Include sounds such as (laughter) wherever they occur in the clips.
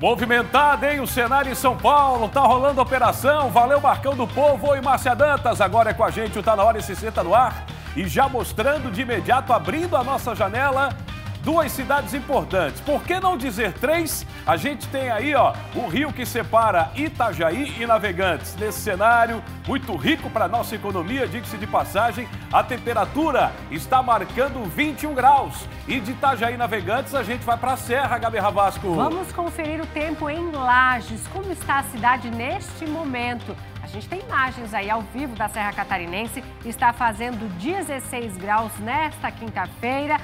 Movimentada, hein? O cenário em São Paulo, tá rolando operação. Valeu, Marcão do Povo. Oi, Márcia Dantas. Agora é com a gente o Tá Na Hora e 60 no ar. E já mostrando de imediato, abrindo a nossa janela, duas cidades importantes. Por que não dizer três? A gente tem aí, ó, o rio que separa Itajaí e Navegantes. Nesse cenário muito rico para nossa economia, diga-se de passagem, a temperatura está marcando 21 graus. E de Itajaí Navegantes a gente vai para a Serra, Gabi Ravasco. Vamos conferir o tempo em Lages. Como está a cidade neste momento? A gente tem imagens aí ao vivo da Serra Catarinense. Está fazendo 16 graus nesta quinta-feira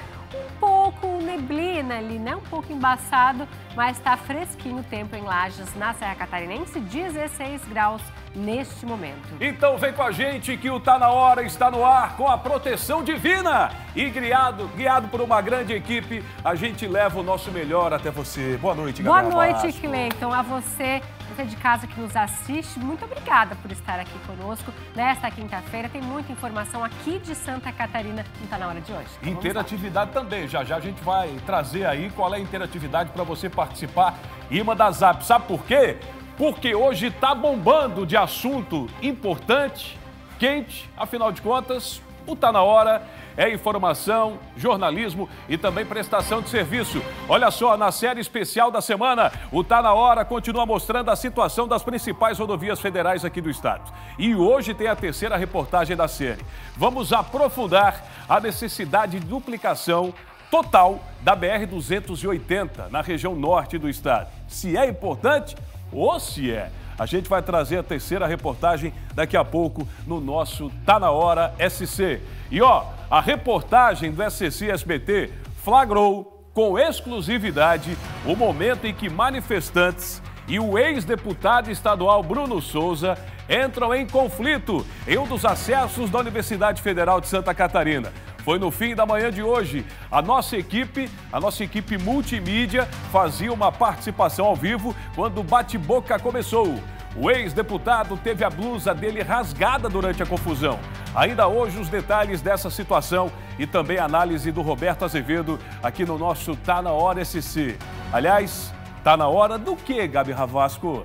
pouco neblina ali, né? Um pouco embaçado, mas está fresquinho o tempo em Lages, na Serra Catarinense, 16 graus neste momento. Então vem com a gente que o Tá Na Hora está no ar com a proteção divina. E guiado, guiado por uma grande equipe, a gente leva o nosso melhor até você. Boa noite, Gabriel Boa noite, Cleiton. A você você de casa que nos assiste, muito obrigada por estar aqui conosco nesta quinta-feira. Tem muita informação aqui de Santa Catarina não está na hora de hoje. Então interatividade também. Já já a gente vai trazer aí qual é a interatividade para você participar e mandar zap. Sabe por quê? Porque hoje está bombando de assunto importante, quente, afinal de contas, o Tá Na Hora é informação, jornalismo e também prestação de serviço. Olha só, na série especial da semana, o Tá Na Hora continua mostrando a situação das principais rodovias federais aqui do estado. E hoje tem a terceira reportagem da série. Vamos aprofundar a necessidade de duplicação total da BR-280 na região norte do estado. Se é importante ou se é. A gente vai trazer a terceira reportagem daqui a pouco no nosso Tá Na Hora SC. E ó, a reportagem do SCC SBT flagrou com exclusividade o momento em que manifestantes e o ex-deputado estadual Bruno Souza entram em conflito em um dos acessos da Universidade Federal de Santa Catarina. Foi no fim da manhã de hoje. A nossa equipe, a nossa equipe multimídia, fazia uma participação ao vivo quando o bate-boca começou. O ex-deputado teve a blusa dele rasgada durante a confusão. Ainda hoje, os detalhes dessa situação e também a análise do Roberto Azevedo aqui no nosso Tá Na Hora SC. Aliás, tá na hora do que, Gabi Ravasco?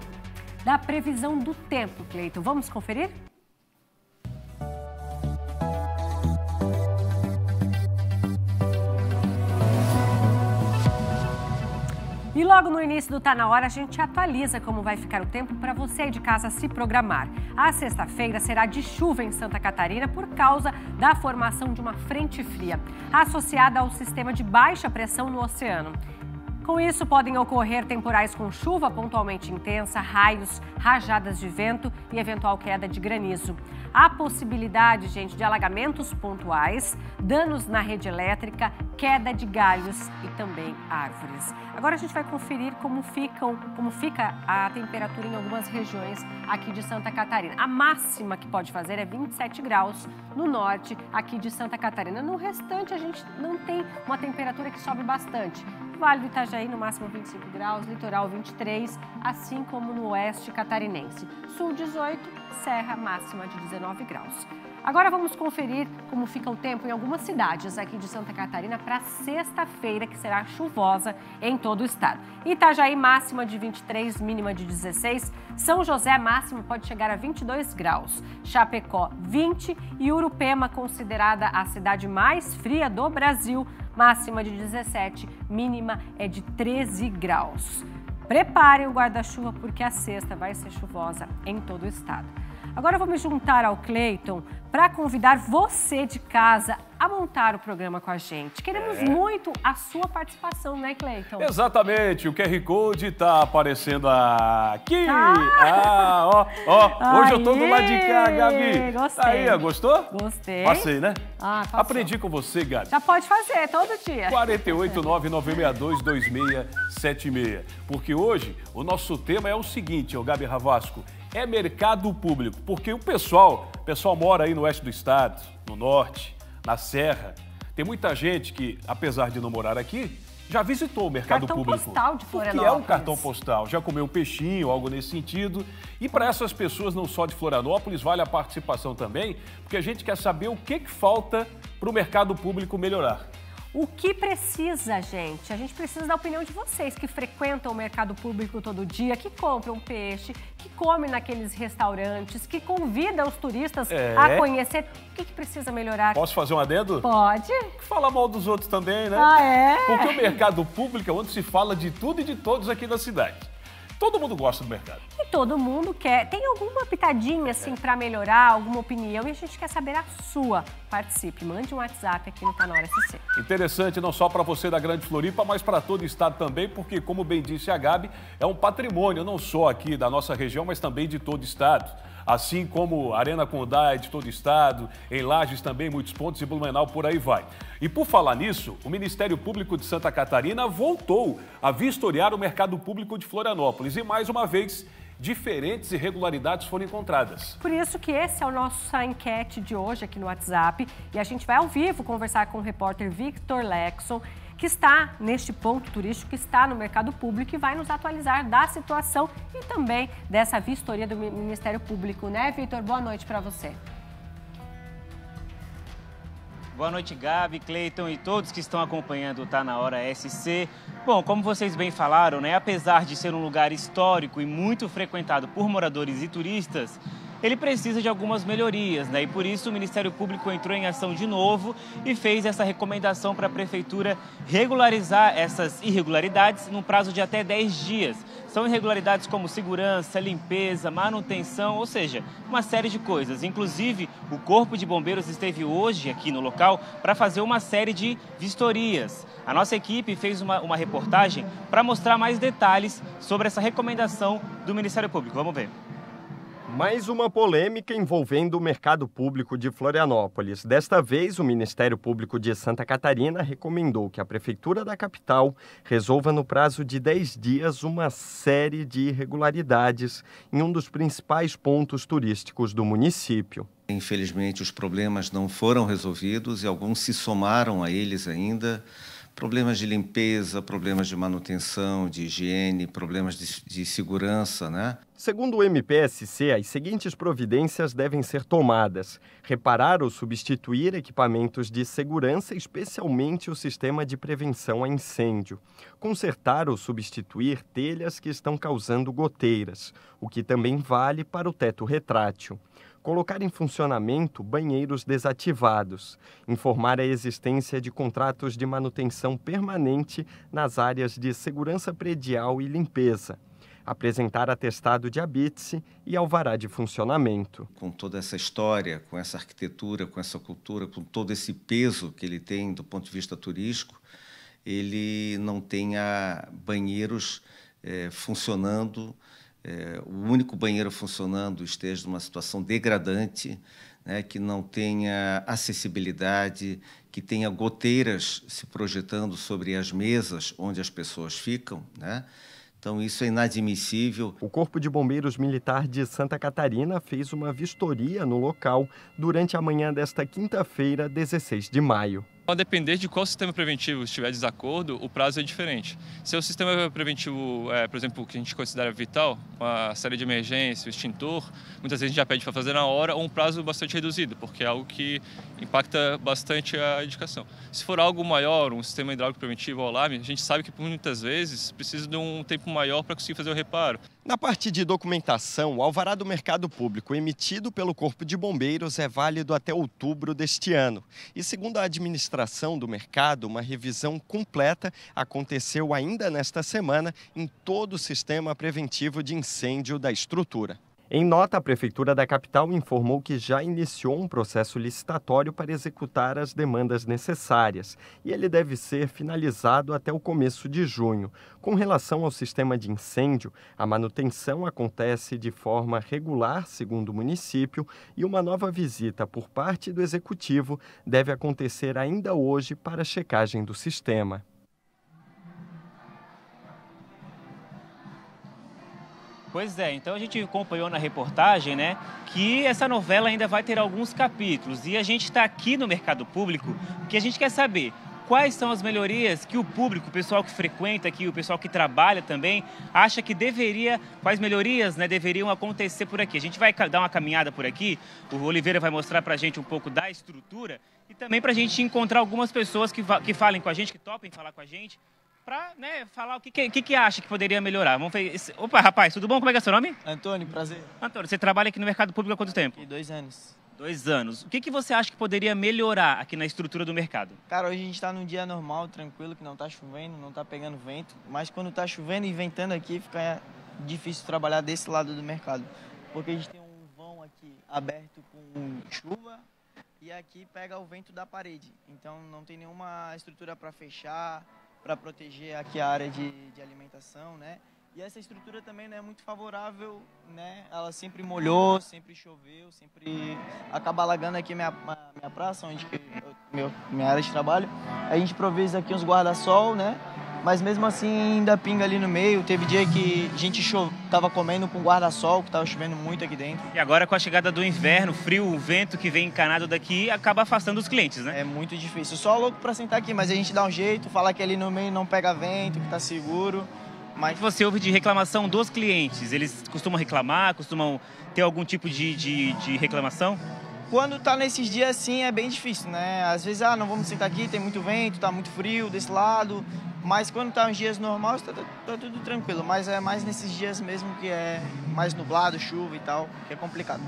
Da previsão do tempo, Cleiton. Vamos conferir? E logo no início do Tá Na Hora, a gente atualiza como vai ficar o tempo para você de casa se programar. A sexta-feira será de chuva em Santa Catarina por causa da formação de uma frente fria, associada ao sistema de baixa pressão no oceano. Com isso, podem ocorrer temporais com chuva pontualmente intensa, raios, rajadas de vento e eventual queda de granizo. Há possibilidade, gente, de alagamentos pontuais, danos na rede elétrica, queda de galhos e também árvores. Agora a gente vai conferir como, ficam, como fica a temperatura em algumas regiões aqui de Santa Catarina. A máxima que pode fazer é 27 graus no norte aqui de Santa Catarina. No restante, a gente não tem uma temperatura que sobe bastante. Vale do Itajaí no máximo 25 graus, litoral 23, assim como no oeste catarinense. Sul 18, Serra máxima de 19 graus. Agora vamos conferir como fica o tempo em algumas cidades aqui de Santa Catarina para sexta-feira, que será chuvosa em todo o estado. Itajaí, máxima de 23, mínima de 16. São José, máxima pode chegar a 22 graus. Chapecó, 20. E Urupema, considerada a cidade mais fria do Brasil, máxima de 17, mínima é de 13 graus. Preparem o guarda-chuva porque a sexta vai ser chuvosa em todo o estado. Agora eu vou me juntar ao Cleiton para convidar você de casa a montar o programa com a gente. Queremos é. muito a sua participação, né, Cleiton? Exatamente. O QR Code está aparecendo aqui. Ah, ah ó, ó. Hoje eu tô do lado de cá, Gabi. Gostei. Aí, gostou? Gostei. Passei, né? Ah, passou. Aprendi com você, Gabi. Já pode fazer, todo dia. 489-962-2676. Porque hoje o nosso tema é o seguinte, o Gabi Ravasco é mercado público, porque o pessoal, o pessoal mora aí no oeste do estado, no norte, na serra. Tem muita gente que, apesar de não morar aqui, já visitou o mercado cartão público. Cartão postal de Florianópolis. Que é um cartão postal, já comeu um peixinho, algo nesse sentido. E para essas pessoas, não só de Florianópolis, vale a participação também, porque a gente quer saber o que, que falta para o mercado público melhorar. O que precisa, gente? A gente precisa da opinião de vocês que frequentam o mercado público todo dia, que compram peixe, que comem naqueles restaurantes, que convidam os turistas é. a conhecer. O que, que, precisa melhorar? Posso fazer um adendo? Pode. Falar mal dos outros também, né? Ah, é? Porque o mercado público é onde se fala de tudo e de todos aqui na cidade. Todo mundo gosta do mercado. E todo mundo quer. Tem alguma pitadinha assim é. para melhorar, alguma opinião? E a gente quer saber a sua. Participe, mande um WhatsApp aqui no Na Hora SC. Interessante não só para você da Grande Floripa, mas para todo o estado também, porque, como bem disse a Gabi, é um patrimônio não só aqui da nossa região, mas também de todo o estado assim como Arena Condá de todo o estado, em Lages também muitos pontos e Blumenau por aí vai. E por falar nisso, o Ministério Público de Santa Catarina voltou a vistoriar o mercado público de Florianópolis e mais uma vez diferentes irregularidades foram encontradas. Por isso que esse é o nosso enquete de hoje aqui no WhatsApp e a gente vai ao vivo conversar com o repórter Victor Lexon que está neste ponto turístico, que está no mercado público e vai nos atualizar da situação e também dessa vistoria do Ministério Público, né, Vitor? Boa noite para você. Boa noite, Gabi, Cleiton e todos que estão acompanhando o Tá Na Hora SC. Bom, como vocês bem falaram, né, apesar de ser um lugar histórico e muito frequentado por moradores e turistas, ele precisa de algumas melhorias, né? E por isso o Ministério Público entrou em ação de novo e fez essa recomendação para a Prefeitura regularizar essas irregularidades num prazo de até 10 dias. São irregularidades como segurança, limpeza, manutenção, ou seja, uma série de coisas. Inclusive, o Corpo de Bombeiros esteve hoje aqui no local para fazer uma série de vistorias. A nossa equipe fez uma, uma reportagem para mostrar mais detalhes sobre essa recomendação do Ministério Público. Vamos ver. Mais uma polêmica envolvendo o mercado público de Florianópolis. Desta vez, o Ministério Público de Santa Catarina recomendou que a Prefeitura da capital resolva no prazo de 10 dias uma série de irregularidades em um dos principais pontos turísticos do município. Infelizmente, os problemas não foram resolvidos e alguns se somaram a eles ainda problemas de limpeza, problemas de manutenção, de higiene, problemas de, de, segurança, né? Segundo o MPSC, as seguintes providências devem ser tomadas: reparar ou substituir equipamentos de segurança, especialmente o sistema de prevenção a incêndio, consertar ou substituir telhas que estão causando goteiras, o que também vale para o teto retrátil colocar em funcionamento banheiros desativados, informar a existência de contratos de manutenção permanente nas áreas de segurança predial e limpeza, apresentar atestado de habite e alvará de funcionamento. Com toda essa história, com essa arquitetura, com essa cultura, com todo esse peso que ele tem do ponto de vista turístico, ele não tenha banheiros é, funcionando é, o único banheiro funcionando esteja numa situação degradante, né, que não tenha acessibilidade, que tenha goteiras se projetando sobre as mesas onde as pessoas ficam, né? Então, isso é inadmissível. O Corpo de Bombeiros Militar de Santa Catarina fez uma vistoria no local durante a manhã desta quinta-feira, 16 de maio. A depender de qual sistema preventivo estiver desacordo, o prazo é diferente. Se o sistema preventivo, é, por exemplo, que a gente considera vital, a série de emergência, o extintor, muitas vezes a gente já pede para fazer na hora ou um prazo bastante reduzido, porque é algo que impacta bastante a indicação. Se for algo maior, um sistema hidráulico preventivo ou alarme, a gente sabe que muitas vezes precisa de um tempo maior para conseguir fazer o reparo. Na parte de documentação, o alvará do mercado público emitido pelo Corpo de Bombeiros é válido até outubro deste ano. E segundo a administração do mercado, uma revisão completa aconteceu ainda nesta semana em todo o sistema preventivo de incêndio da estrutura. Em nota, a Prefeitura da capital informou que já iniciou um processo licitatório para executar as demandas necessárias e ele deve ser finalizado até o começo de junho. Com relação ao sistema de incêndio, a manutenção acontece de forma regular, segundo o município, e uma nova visita por parte do executivo deve acontecer ainda hoje para a checagem do sistema. Pois é, então a gente acompanhou na reportagem, né, que essa novela ainda vai ter alguns capítulos. E a gente está aqui no mercado público porque a gente quer saber quais são as melhorias que o público, o pessoal que frequenta aqui, o pessoal que trabalha também, acha que deveria, quais melhorias né, deveriam acontecer por aqui. A gente vai dar uma caminhada por aqui, o Oliveira vai mostrar para a gente um pouco da estrutura e também para a gente encontrar algumas pessoas que, que falem com a gente, que topem falar com a gente, para né, falar o que, que, que, acha que poderia melhorar. Vamos ver. Opa, rapaz, tudo bom? Como é que é seu nome? Antônio, prazer. Antônio, você trabalha aqui no mercado público há quanto tempo? Há dois anos. Dois anos. O que, que você acha que poderia melhorar aqui na estrutura do mercado? Cara, hoje a gente está num dia normal, tranquilo, que não está chovendo, não está pegando vento. Mas quando está chovendo e ventando aqui, fica difícil trabalhar desse lado do mercado. Porque a gente tem um vão aqui aberto com chuva e aqui pega o vento da parede. Então não tem nenhuma estrutura para fechar, para proteger aqui a área de, de alimentação, né? E essa estrutura também não é muito favorável, né? Ela sempre molhou, sempre choveu, sempre acaba alagando aqui minha, minha praça, onde eu, meu, minha área de trabalho. A gente provê aqui uns guarda-sol, né? Mas mesmo assim ainda pinga ali no meio. Teve dia que a gente chove, tava comendo com guarda-sol, que tava chovendo muito aqui dentro. E agora com a chegada do inverno, frio, o vento que vem encanado daqui, acaba afastando os clientes, né? É muito difícil. Só louco para sentar aqui, mas a gente dá um jeito, fala que ali no meio não pega vento, que tá seguro. Mas você ouve de reclamação dos clientes? Eles costumam reclamar, costumam ter algum tipo de, de, de reclamação? Quando tá nesses dias assim é bem difícil, né? Às vezes, ah, não vamos sentar aqui, tem muito vento, tá muito frio desse lado. Mas quando tá uns dias normais, tá, tá, tá, tudo tranquilo. Mas é mais nesses dias mesmo que é mais nublado, chuva e tal, que é complicado.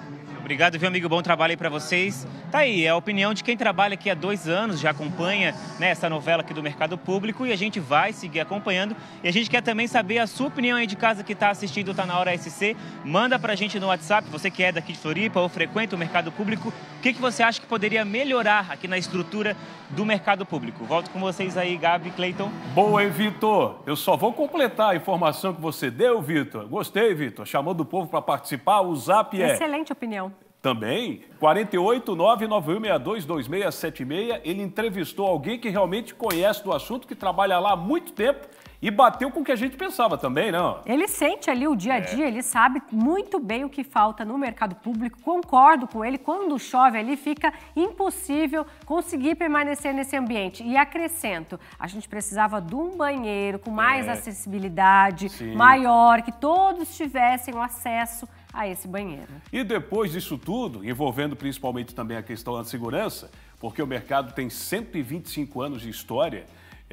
Obrigado, viu, amigo? Bom trabalho aí para vocês. Tá aí, é a opinião de quem trabalha aqui há dois anos, já acompanha né, essa novela aqui do Mercado Público e a gente vai seguir acompanhando. E a gente quer também saber a sua opinião aí de casa que está assistindo Tá Na Hora SC. Manda pra gente no WhatsApp, você que é daqui de Floripa ou frequenta o Mercado Público, o que, que você acha que poderia melhorar aqui na estrutura do Mercado Público? Volto com vocês aí, Gabi, Cleiton. Boa, hein, Vitor? Eu só vou completar a informação que você deu, Vitor. Gostei, Vitor. Chamou o povo para participar, o Zap é... Excelente opinião. Também, 48991622676, ele entrevistou alguém que realmente conhece do assunto, que trabalha lá há muito tempo e bateu com o que a gente pensava também, não? Ele sente ali o dia a dia, é. ele sabe muito bem o que falta no mercado público, concordo com ele, quando chove ali fica impossível conseguir permanecer nesse ambiente. E acrescento, a gente precisava de um banheiro com mais é. acessibilidade, Sim. maior, que todos tivessem o acesso a esse banheiro. E depois disso tudo, envolvendo principalmente também a questão da segurança, porque o mercado tem 125 anos de história,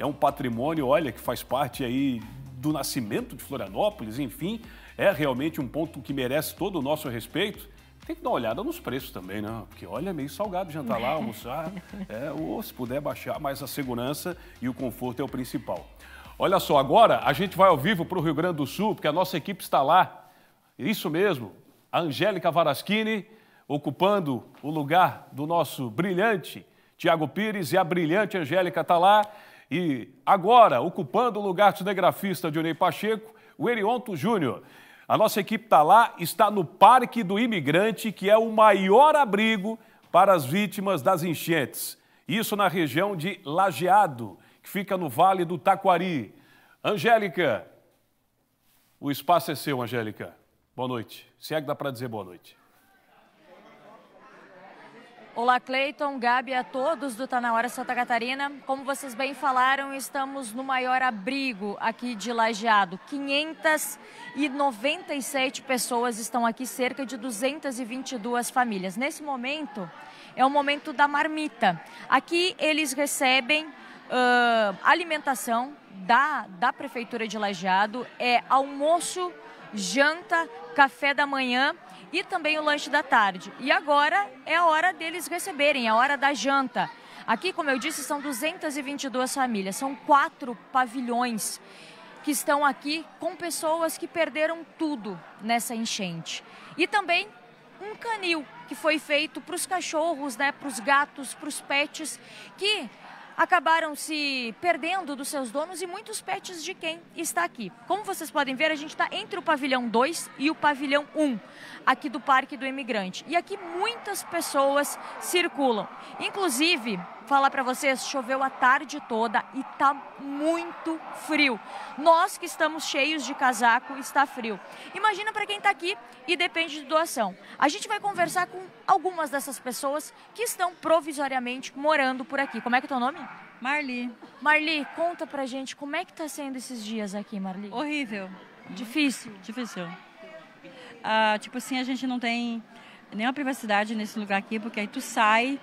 é um patrimônio, olha, que faz parte aí do nascimento de Florianópolis, enfim, é realmente um ponto que merece todo o nosso respeito. Tem que dar uma olhada nos preços também, né? Porque olha, é meio salgado jantar lá, (laughs) almoçar, é, ou se puder baixar, mas a segurança e o conforto é o principal. Olha só, agora a gente vai ao vivo para o Rio Grande do Sul, porque a nossa equipe está lá isso mesmo, a Angélica Varaschini ocupando o lugar do nosso brilhante Tiago Pires e a brilhante Angélica está lá. E agora, ocupando o lugar do cinegrafista Dionei Pacheco, o Erionto Júnior. A nossa equipe está lá, está no Parque do Imigrante, que é o maior abrigo para as vítimas das enchentes. Isso na região de Lajeado, que fica no Vale do Taquari. Angélica, o espaço é seu, Angélica. Boa noite. Se é que dá para dizer boa noite. Olá, Cleiton, Gabi, a todos do Tá Na Hora Santa Catarina. Como vocês bem falaram, estamos no maior abrigo aqui de Lajeado. 597 pessoas estão aqui, cerca de 222 famílias. Nesse momento, é o momento da marmita. Aqui eles recebem uh, alimentação da, da Prefeitura de Lajeado, é almoço janta, café da manhã e também o lanche da tarde. E agora é a hora deles receberem, é a hora da janta. Aqui, como eu disse, são 222 famílias, são quatro pavilhões que estão aqui com pessoas que perderam tudo nessa enchente. E também um canil que foi feito para os cachorros, né, para os gatos, para os pets, que acabaram se perdendo dos seus donos e muitos pets de quem está aqui. Como vocês podem ver, a gente está entre o pavilhão 2 e o pavilhão 1, aqui do Parque do Imigrante. E aqui muitas pessoas circulam. Inclusive, falar para vocês, choveu a tarde toda e tá muito frio. Nós que estamos cheios de casaco, está frio. Imagina para quem está aqui e depende de doação. A gente vai conversar com algumas dessas pessoas que estão provisoriamente morando por aqui. Como é que é o teu nome? Marli. Marli, conta pra gente como é que tá sendo esses dias aqui, Marli? Horrível. Difícil? Difícil. Ah, tipo assim, a gente não tem nenhuma privacidade nesse lugar aqui, porque aí tu sai,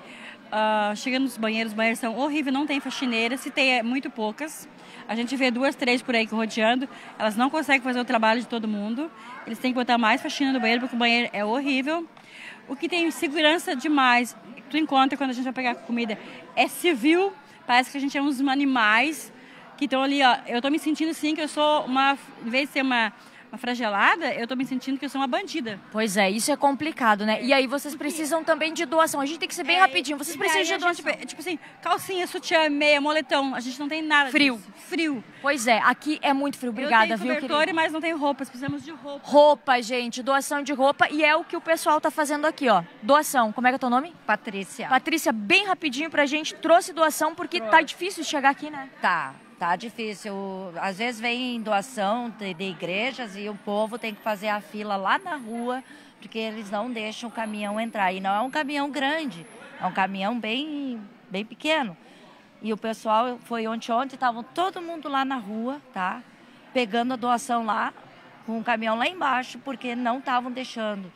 ah, chega nos banheiros, os banheiros são horríveis, não tem faxineira, se tem é muito poucas. A gente vê duas, três por aí rodeando, elas não conseguem fazer o trabalho de todo mundo. Eles têm que botar mais faxina no banheiro, porque o banheiro é horrível. O que tem segurança demais, tu encontra quando a gente vai pegar comida, é civil, parece que a gente é uns animais que estão ali, ó. Eu tô me sentindo assim que eu sou uma, em vez de ser uma uma fragelada, eu tô me sentindo que eu sou uma bandida. Pois é, isso é complicado, né? E aí vocês precisam também de doação. A gente tem que ser bem é, rapidinho. Vocês precisam de doação. Gente, tipo assim, calcinha, sutiã, meia, moletom. A gente não tem nada Frio. Disso. Frio. Pois é, aqui é muito frio. Obrigada, eu tenho viu, querido? mas não tenho roupas. Precisamos de roupa. Roupa, gente. Doação de roupa. E é o que o pessoal tá fazendo aqui, ó. Doação. Como é que é o teu nome? Patrícia. Patrícia, bem rapidinho pra gente. Trouxe doação porque Trouxe. tá difícil chegar aqui, né? Tá. Tá difícil. Às vezes vem doação de, de, igrejas e o povo tem que fazer a fila lá na rua, porque eles não deixam o caminhão entrar. E não é um caminhão grande, é um caminhão bem, bem pequeno. E o pessoal foi ontem, ontem, estavam todo mundo lá na rua, tá? Pegando a doação lá, com o caminhão lá embaixo, porque não estavam deixando.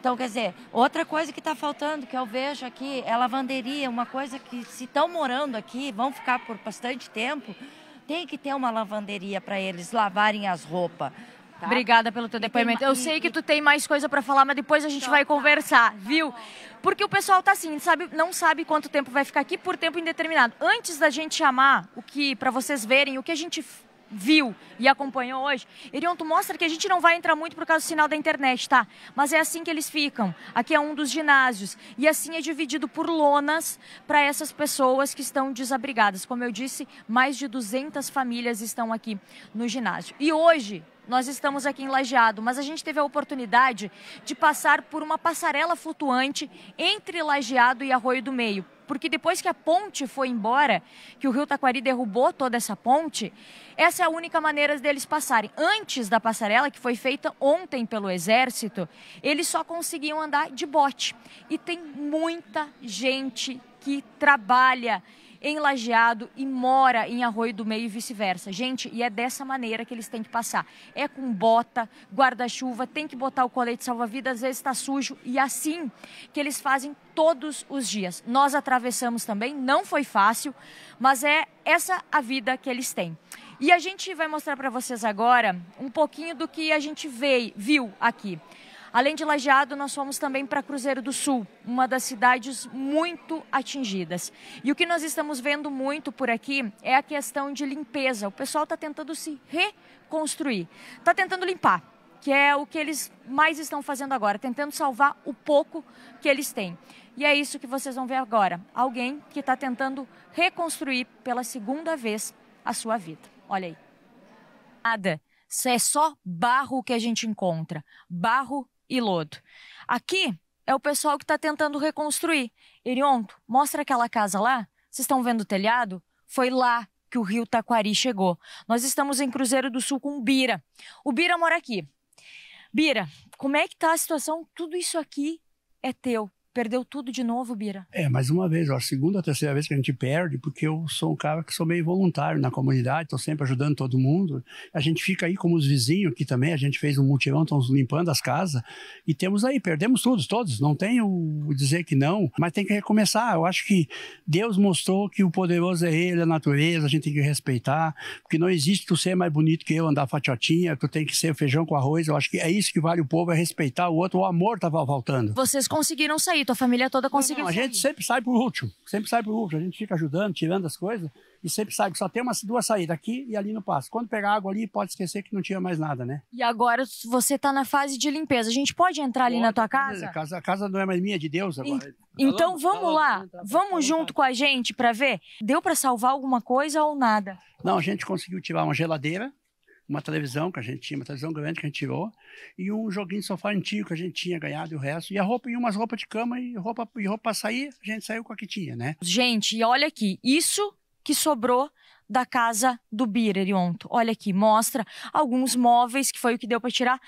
Então, quer dizer, outra coisa que está faltando, que eu vejo aqui, é lavanderia, uma coisa que se estão morando aqui, vão ficar por bastante tempo, tem que ter uma lavanderia para eles lavarem as roupas. Tá? Obrigada pelo teu depoimento. Eu sei que tu tem mais coisa para falar, mas depois a gente vai conversar, viu? Porque o pessoal tá assim, sabe, não sabe quanto tempo vai ficar aqui por tempo indeterminado. Antes da gente chamar o que para vocês verem o que a gente viu e acompanhou hoje, Irionto mostra que a gente não vai entrar muito por causa do sinal da internet, tá? Mas é assim que eles ficam. Aqui é um dos ginásios. E assim é dividido por lonas para essas pessoas que estão desabrigadas. Como eu disse, mais de 200 famílias estão aqui no ginásio. E hoje, nós estamos aqui em Lajeado, mas a gente teve a oportunidade de passar por uma passarela flutuante entre Lajeado e Arroio do Meio. Porque depois que a ponte foi embora, que o Rio Taquari derrubou toda essa ponte, essa é a única maneira deles passarem. Antes da passarela, que foi feita ontem pelo Exército, eles só conseguiam andar de bote. E tem muita gente que trabalha em Lajeado e mora em Arroio do Meio e vice-versa. Gente, e é dessa maneira que eles têm que passar. É com bota, guarda-chuva, tem que botar o colete salva-vidas, às vezes está sujo, e assim que eles fazem todos os dias. Nós atravessamos também, não foi fácil, mas é essa a vida que eles têm. E a gente vai mostrar para vocês agora um pouquinho do que a gente veio, viu aqui. Além de Lajeado, nós fomos também para Cruzeiro do Sul, uma das cidades muito atingidas. E o que nós estamos vendo muito por aqui é a questão de limpeza. O pessoal está tentando se reconstruir, está tentando limpar, que é o que eles mais estão fazendo agora, tentando salvar o pouco que eles têm. E é isso que vocês vão ver agora. Alguém que está tentando reconstruir pela segunda vez a sua vida. Olha aí. Nada. É só barro que a gente encontra. Barro e lodo. Aqui é o pessoal que está tentando reconstruir. Irionto, mostra aquela casa lá. Vocês estão vendo o telhado? Foi lá que o rio Taquari chegou. Nós estamos em Cruzeiro do Sul com o Bira. O Bira mora aqui. Bira, como é que tá a situação? Tudo isso aqui é teu. Perdeu tudo de novo, Bira? É, mais uma vez, ó, a segunda ou terceira vez que a gente perde, porque eu sou um cara que sou meio voluntário na comunidade, estou sempre ajudando todo mundo. A gente fica aí como os vizinhos aqui também, a gente fez um mutirão, estamos limpando as casas e temos aí, perdemos todos, todos. Não tenho o dizer que não, mas tem que recomeçar. Eu acho que Deus mostrou que o poderoso é Ele, a natureza, a gente tem que respeitar, porque não existe tu ser mais bonito que eu, andar fatiotinha, tu tem que ser feijão com arroz. Eu acho que é isso que vale o povo, é respeitar o outro. O amor estava faltando. Vocês conseguiram sair tua família toda conseguiu não, não, A gente sempre sai por último, sempre sai por último. A gente fica ajudando, tirando as coisas e sempre sai. Só tem umas duas saídas, aqui e ali no passo. Quando pegar água ali, pode esquecer que não tinha mais nada, né? E agora você está na fase de limpeza. A gente pode entrar ali na tua casa? A casa, a casa não é mais minha, é de Deus agora. então tá vamos lá, tá vamos junto com a gente para ver. Deu para salvar alguma coisa ou nada? Não, a gente conseguiu tirar uma geladeira, uma televisão que a gente tinha, uma televisão grande que a gente tirou, e um joguinho de sofá antigo que a gente tinha ganhado e o resto. E a roupa, e umas roupas de cama e roupa, e roupa pra sair, a gente saiu com a que tinha, né? Gente, e olha aqui, isso que sobrou da casa do Birer ontem. Olha aqui, mostra alguns móveis que foi o que deu para tirar.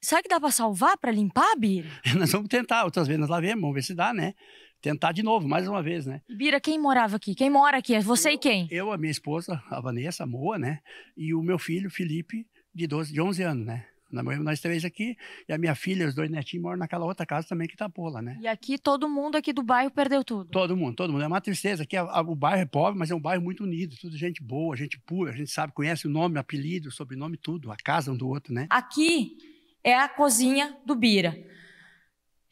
Será que dá para salvar, para limpar, Birer? (laughs) nós vamos tentar, outras vezes nós lá vemos, vamos ver se dá, né? Tentar de novo, mais uma vez, né? Bira, quem morava aqui? Quem mora aqui? É você eu, e quem? Eu, a minha esposa, a Vanessa, a Moa, né? E o meu filho, Felipe, de, 12, de 11 anos, né? Nós três aqui, e a minha filha, os dois netinhos, moram naquela outra casa também que tá lá, né? E aqui todo mundo aqui do bairro perdeu tudo? Todo mundo, todo mundo. É uma tristeza. Aqui a, a, o bairro é pobre, mas é um bairro muito unido. Tudo gente boa, gente pura. A gente sabe, conhece o nome, apelido, sobrenome, tudo. A casa um do outro, né? Aqui é a cozinha do Bira.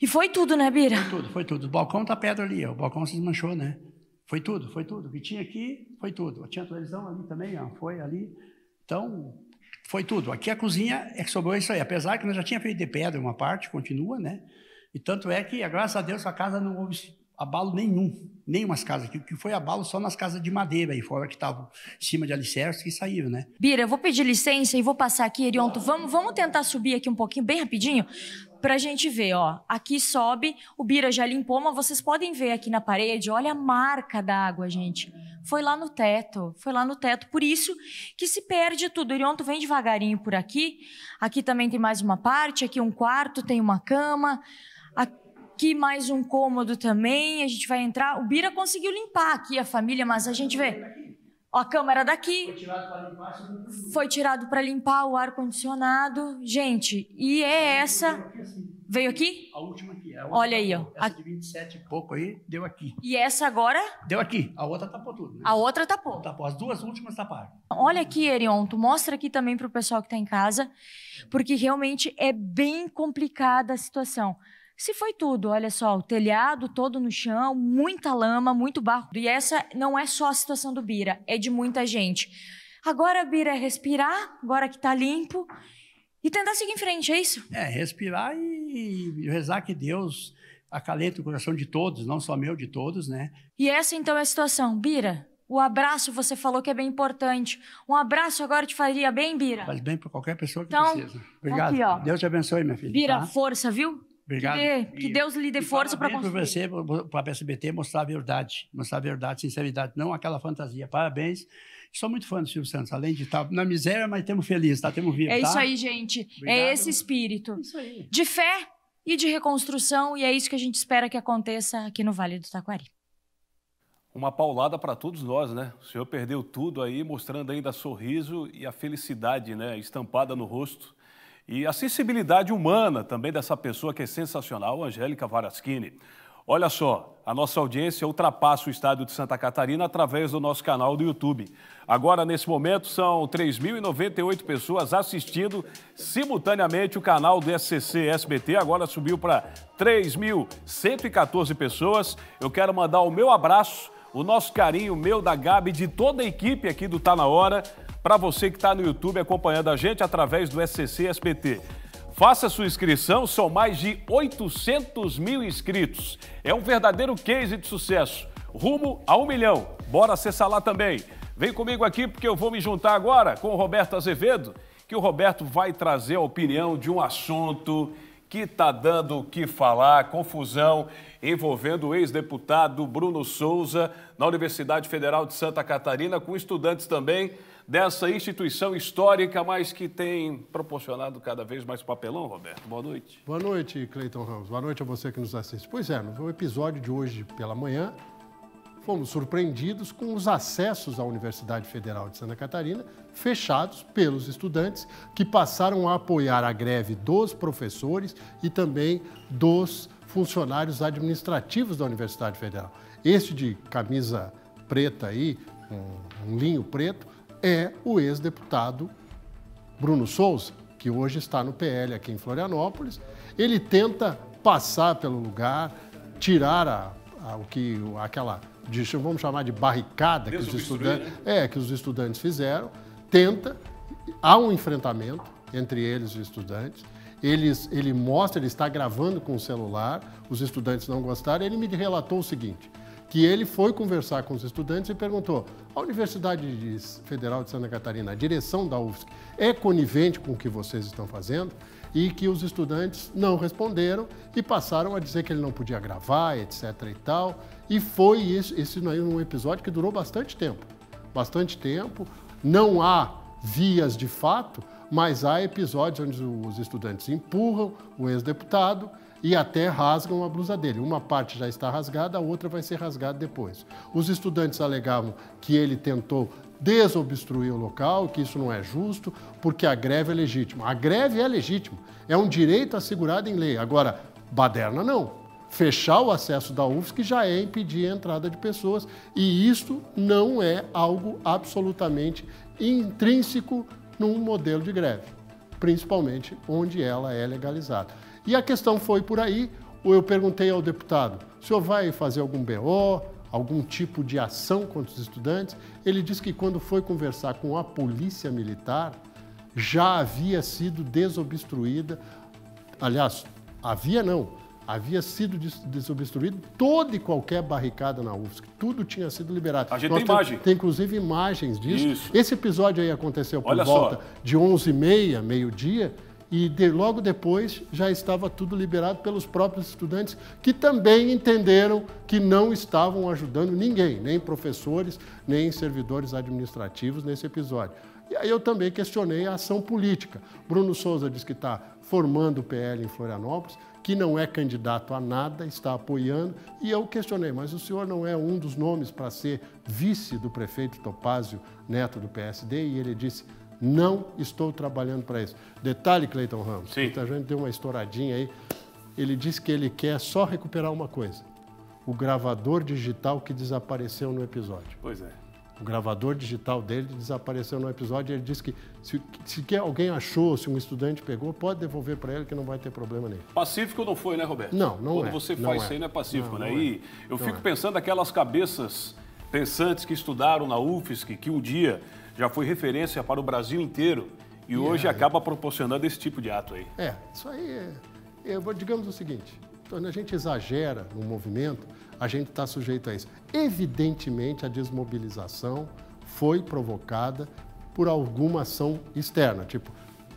E foi tudo, né, Bira? Foi tudo, foi tudo. O balcão tá pedra ali, ó. o balcão se desmanchou, né? Foi tudo, foi tudo. O que tinha aqui, foi tudo. Tinha televisão ali também, ó. foi ali. Então, foi tudo. Aqui a cozinha é que sobrou isso aí. Apesar que nós já tinha feito de pedra uma parte, continua, né? E tanto é que, graças a Deus, a casa não houve abalo nenhum, nenhumas casas, que, que foi abalo só nas casas de madeira aí fora, que estavam em cima de alicerces que saíram, né? Bira, eu vou pedir licença e vou passar aqui, Erionto, vamos, vamos tentar subir aqui um pouquinho, bem rapidinho, pra gente ver, ó. Aqui sobe, o Bira já limpou, mas vocês podem ver aqui na parede, olha a marca da água, gente. Foi lá no teto, foi lá no teto, por isso que se perde tudo. Erionto vem devagarinho por aqui, aqui também tem mais uma parte, aqui um quarto, tem uma cama, Aqui mais um cômodo também, a gente vai entrar. O Bira conseguiu limpar aqui a família, mas a gente vê. Ó, a câmera daqui. Foi tirado para limpar o ar-condicionado. Gente, e é essa. Veio aqui? A última aqui. A Olha aí, ó. Essa de 27 e pouco aí, deu aqui. E essa agora? Deu aqui. A outra tapou tudo. Né? A outra tapou. Tapou. As duas últimas taparam. Olha aqui, Erion, tu mostra aqui também para o pessoal que está em casa, porque realmente é bem complicada a situação. Se foi tudo, olha só, o telhado todo no chão, muita lama, muito barro. E essa não é só a situação do Bira, é de muita gente. Agora, Bira, é respirar, agora que tá limpo, e tentar seguir em frente, é isso? É, respirar e, rezar que Deus acalente o coração de todos, não só meu, de todos, né? E essa então é a situação. Bira, o abraço você falou que é bem importante. Um abraço agora te faria bem, Bira? Faz bem para qualquer pessoa que então, precisa. Obrigado. Aqui, Deus te abençoe, minha filha. Bira, tá? força, viu? Obrigado. Que, que Deus lhe dê força para construir. para você, para a SBT, mostrar a verdade. Mostrar a verdade, sinceridade, não aquela fantasia. Parabéns. Sou muito fã do Silvio Santos. Além de estar na miséria, mas temos feliz, tá? Temos vivo, É tá? isso aí, gente. É Obrigado. É esse espírito. Isso aí. De fé e de reconstrução. E é isso que a gente espera que aconteça aqui no Vale do Taquari. Uma paulada para todos nós, né? O senhor perdeu tudo aí, mostrando ainda sorriso e a felicidade, né? Estampada no rosto e a sensibilidade humana também dessa pessoa que é sensacional, Angélica Varaschini. Olha só, a nossa audiência ultrapassa o estado de Santa Catarina através do nosso canal do YouTube. Agora, nesse momento, são 3.098 pessoas assistindo simultaneamente o canal do SCC SBT. Agora subiu para 3.114 pessoas. Eu quero mandar o meu abraço, o nosso carinho, meu, da Gabi, de toda a equipe aqui do Tá Na Hora para você que está no YouTube acompanhando a gente através do SCC SBT. Faça sua inscrição, são mais de 800 mil inscritos. É um verdadeiro case de sucesso. Rumo a um milhão. Bora acessar lá também. Vem comigo aqui porque eu vou me juntar agora com o Roberto Azevedo, que o Roberto vai trazer a opinião de um assunto que está dando o que falar, confusão envolvendo o ex-deputado Bruno Souza na Universidade Federal de Santa Catarina, com estudantes também dessa instituição histórica, mas que tem proporcionado cada vez mais papelão, Roberto. Boa noite. Boa noite, Cleiton Ramos. Boa noite a você que nos assiste. Pois é, no episódio de hoje pela manhã, fomos surpreendidos com os acessos à Universidade Federal de Santa Catarina fechados pelos estudantes que passaram a apoiar a greve dos professores e também dos funcionários administrativos da Universidade Federal. Este de camisa preta aí, um, linho preto, é o ex-deputado Bruno Souza, que hoje está no PL aqui em Florianópolis. Ele tenta passar pelo lugar, tirar a, a, o que aquela de, vamos chamar de barricada que os estudantes, né? é, que os estudantes fizeram, tenta, há um enfrentamento entre eles e os estudantes. Eles, ele mostra, ele está gravando com o celular, os estudantes não gostaram, ele me relatou o seguinte: que ele foi conversar com os estudantes e perguntou: a Universidade Federal de Santa Catarina, a direção da UFSC, é conivente com o que vocês estão fazendo? E que os estudantes não responderam e passaram a dizer que ele não podia gravar, etc. e tal. E foi isso, esse é um episódio que durou bastante tempo. Bastante tempo. Não há vias de fato, mas há episódios onde os estudantes empurram o ex-deputado e até rasgam a blusa dele. Uma parte já está rasgada, a outra vai ser rasgada depois. Os estudantes alegavam que ele tentou desobstruir o local, que isso não é justo, porque a greve é legítima. A greve é legítima, é um direito assegurado em lei. Agora, baderna não. Fechar o acesso da UFSC já é impedir a entrada de pessoas e isto não é algo absolutamente intrínseco num modelo de greve, principalmente onde ela é legalizada. E a questão foi por aí, eu perguntei ao deputado, o senhor vai fazer algum BO, algum tipo de ação contra os estudantes? Ele disse que quando foi conversar com a polícia militar, já havia sido desobstruída, aliás, havia não, havia sido desobstruído toda e qualquer barricada na UFSC. Tudo tinha sido liberado. A gente Nós tem imagem. Tem inclusive imagens disso. Isso. Esse episódio aí aconteceu por Olha volta só. de 11h30, meio-dia, e de, logo depois já estava tudo liberado pelos próprios estudantes, que também entenderam que não estavam ajudando ninguém, nem professores, nem servidores administrativos nesse episódio. E aí eu também questionei a ação política. Bruno Souza diz que está formando o PL em Florianópolis, que não é candidato a nada, está apoiando, e eu questionei, mas o senhor não é um dos nomes para ser vice do prefeito Topázio Neto do PSD? E ele disse, não estou trabalhando para isso. Detalhe, Cleiton Ramos, Sim. a gente deu uma estouradinha aí. Ele disse que ele quer só recuperar uma coisa: o gravador digital que desapareceu no episódio. Pois é. O gravador digital dele desapareceu no episódio. Ele disse que se, se alguém achou, se um estudante pegou, pode devolver para ele que não vai ter problema nenhum. Pacífico não foi, né, Roberto? Não, não Quando é. você não faz é. isso aí, não é pacífico, não, né? Não e é. eu fico é. pensando aquelas cabeças pensantes que estudaram na UFSC, que um dia já foi referência para o Brasil inteiro e, e hoje é. acaba proporcionando esse tipo de ato aí. É, isso aí é. Eu vou, digamos o seguinte: quando a gente exagera no movimento, a gente está sujeito a isso. Evidentemente, a desmobilização foi provocada por alguma ação externa, tipo,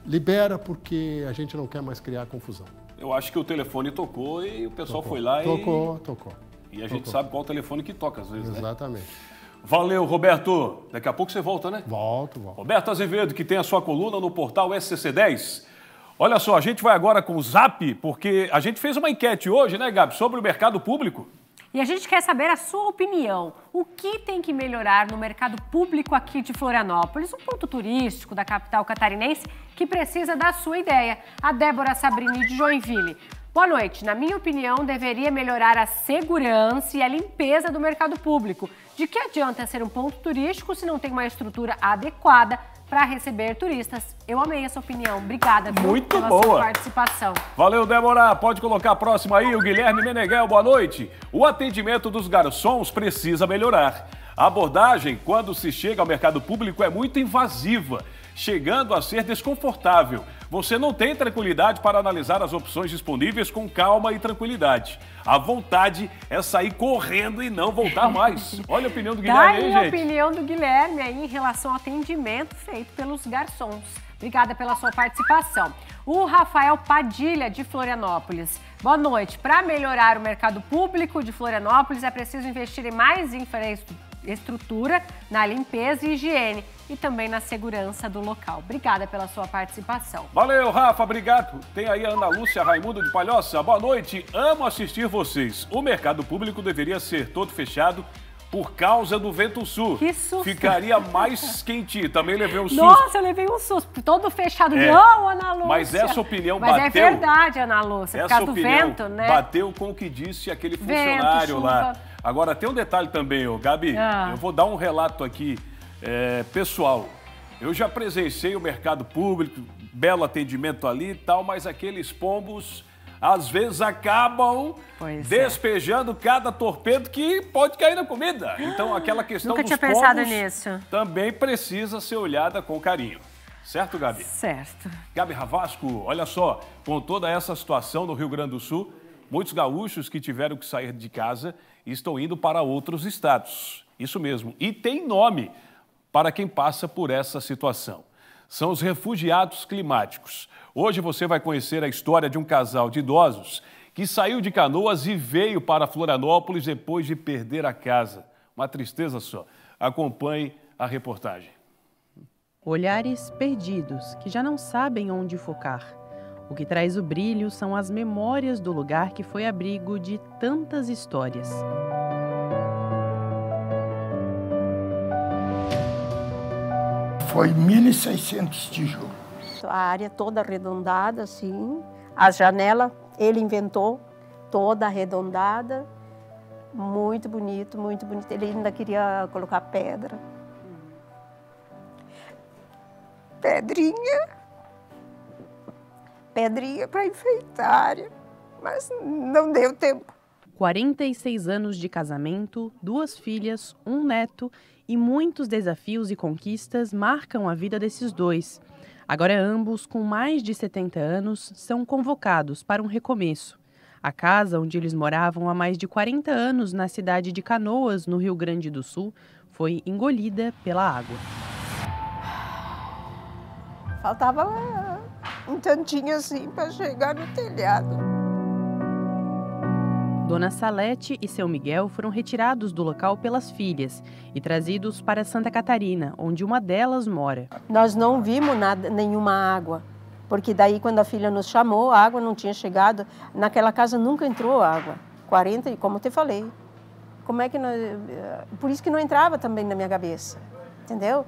libera porque a gente não quer mais criar confusão. Eu acho que o telefone tocou e o pessoal tocou. foi lá tocou, e. Tocou, tocou. E a gente sabe qual telefone que toca às vezes, Exatamente. né? Valeu, Roberto. Daqui a pouco você volta, né? Volto, volto. Roberto Azevedo, que tem a sua coluna no portal SCC10. Olha só, a gente vai agora com o Zap, porque a gente fez uma enquete hoje, né, Gabi, sobre o mercado público. E a gente quer saber a sua opinião. O que tem que melhorar no mercado público aqui de Florianópolis, um ponto turístico da capital catarinense que precisa da sua ideia? A Débora Sabrini de Joinville. Boa noite. Na minha opinião, deveria melhorar a segurança e a limpeza do mercado público. De que adianta ser um ponto turístico se não tem uma estrutura adequada para receber turistas? Eu amei essa opinião. Obrigada viu, Muito pela boa. sua participação. Valeu, Débora. Pode colocar a próxima aí, o Guilherme Meneghel. Boa noite. O atendimento dos garçons precisa melhorar. A abordagem, quando se chega ao mercado público, é muito invasiva, chegando a ser desconfortável. Você não tem tranquilidade para analisar as opções disponíveis com calma e tranquilidade. A vontade é sair correndo e não voltar mais. Olha a opinião do Guilherme aí, a gente. opinião do Guilherme aí em relação ao atendimento feito pelos garçons. Obrigada pela sua participação. O Rafael Padilha, de Florianópolis. Boa noite. Para melhorar o mercado público de Florianópolis, é preciso investir em mais infraestrutura, na limpeza e higiene e também na segurança do local. Obrigada pela sua participação. Valeu, Rafa, obrigado. Tem aí a Ana Lúcia Raimundo de Palhoça. Boa noite, amo assistir vocês. O mercado público deveria ser todo fechado por causa do vento sul. Que susto. Ficaria mais (laughs) quentinho. Também levei um susto. Nossa, eu levei um susto. Todo fechado. É. Não, Ana Lúcia. Mas essa opinião Mas bateu. é verdade, Ana Lúcia. Por causa do vento, né? bateu com o que disse aquele Vento, funcionário lá. chuva. Agora, tem um detalhe também, ô, Gabi. Ah. Eu vou dar um relato aqui é, pessoal. Eu já presenciei o mercado público, belo atendimento ali e tal, mas aqueles pombos às vezes acabam Pois é. despejando cada torpedo que pode cair na comida. Então, aquela questão Nunca dos tinha pensado nisso. também precisa ser olhada com carinho. Certo, Gabi? Certo. Gabi Ravasco, olha só, com toda essa situação no Rio Grande do Sul, muitos gaúchos que tiveram que sair de casa estão indo para outros estados. Isso mesmo. E tem nome para quem passa por essa situação. São os refugiados climáticos. Hoje você vai conhecer a história de um casal de idosos que saiu de Canoas e veio para Florianópolis depois de perder a casa. Uma tristeza só. Acompanhe a reportagem. Olhares perdidos que já não sabem onde focar. O que traz o brilho são as memórias do lugar que foi abrigo de tantas histórias. Foi 1.600 tijolos. A área toda arredondada, assim. A janela, ele inventou, toda arredondada. Muito bonito, muito bonito. Ele ainda queria colocar pedra. Pedrinha. Pedrinha para enfeitar. Mas não deu tempo. 46 anos de casamento, duas filhas, um neto e muitos desafios e conquistas marcam a vida desses dois. Agora, ambos, com mais de 70 anos, são convocados para um recomeço. A casa onde eles moravam há mais de 40 anos, na cidade de Canoas, no Rio Grande do Sul, foi engolida pela água. Faltava um tantinho assim para chegar no telhado. Dona Salete e seu Miguel foram retirados do local pelas filhas e trazidos para Santa Catarina, onde uma delas mora. Nós não vimos nada, nenhuma água, porque daí quando a filha nos chamou, a água não tinha chegado. Naquela casa nunca entrou água. 40, como eu te falei. Como é que nós, por isso que não entrava também na minha cabeça, entendeu?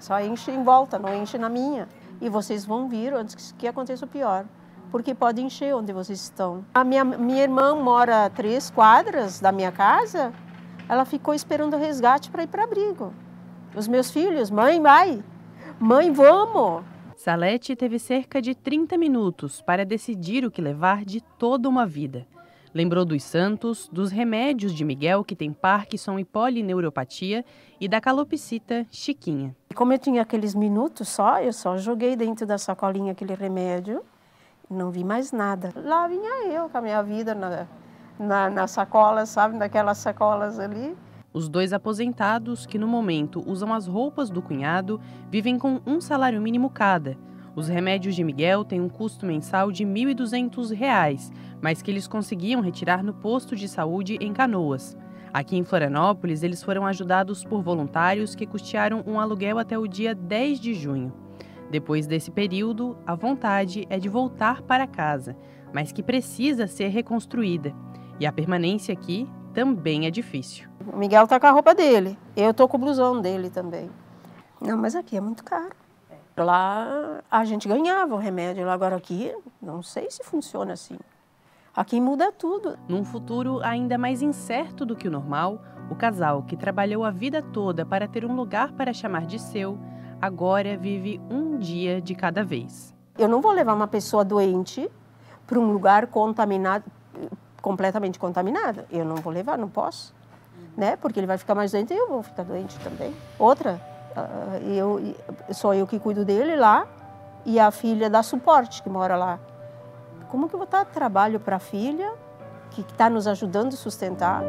Só enche em volta, não enche na minha. E vocês vão vir antes que aconteça o pior porque pode encher onde vocês estão. A minha, minha irmã mora a três quadras da minha casa, ela ficou esperando o resgate para ir para abrigo. Os meus filhos, mãe, vai, mãe, vamos. Salete teve cerca de 30 minutos para decidir o que levar de toda uma vida. Lembrou dos santos, dos remédios de Miguel, que tem Parkinson e polineuropatia, e da calopsita Chiquinha. Como eu tinha aqueles minutos só, eu só joguei dentro da sacolinha aquele remédio não vi mais nada. Lá vinha eu com a minha vida na, na, na sacola, sabe? Naquelas sacolas ali. Os dois aposentados, que no momento usam as roupas do cunhado, vivem com um salário mínimo cada. Os remédios de Miguel têm um custo mensal de R$ 1.200, mas que eles conseguiam retirar no posto de saúde em Canoas. Aqui em Florianópolis, eles foram ajudados por voluntários que custearam um aluguel até o dia 10 de junho. Depois desse período, a vontade é de voltar para casa, mas que precisa ser reconstruída. E a permanência aqui também é difícil. O Miguel tá com a roupa dele, eu tô com o blusão dele também. Não, mas aqui é muito caro. Lá a gente ganhava o remédio, agora aqui não sei se funciona assim. Aqui muda tudo. Num futuro ainda mais incerto do que o normal, o casal que trabalhou a vida toda para ter um lugar para chamar de seu agora vive um dia de cada vez. Eu não vou levar uma pessoa doente para um lugar contaminado, completamente contaminado. Eu não vou levar, não posso, né? Porque ele vai ficar mais doente e eu vou ficar doente também. Outra, eu sou eu que cuido dele lá e a filha dá suporte que mora lá. Como que eu vou dar trabalho para a filha que está nos ajudando a sustentar?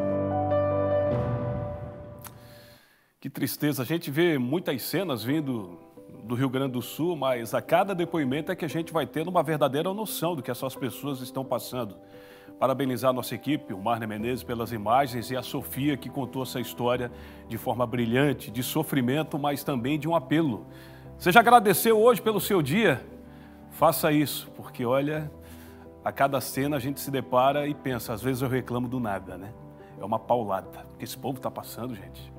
Que tristeza. A gente vê muitas cenas vindo do Rio Grande do Sul, mas a cada depoimento é que a gente vai tendo uma verdadeira noção do que essas pessoas estão passando. Parabenizar nossa equipe, o Marne Menezes, pelas imagens e a Sofia, que contou essa história de forma brilhante, de sofrimento, mas também de um apelo. Você já agradeceu hoje pelo seu dia? Faça isso, porque olha, a cada cena a gente se depara e pensa, às vezes eu reclamo do nada, né? É uma paulada que esse povo está passando, gente.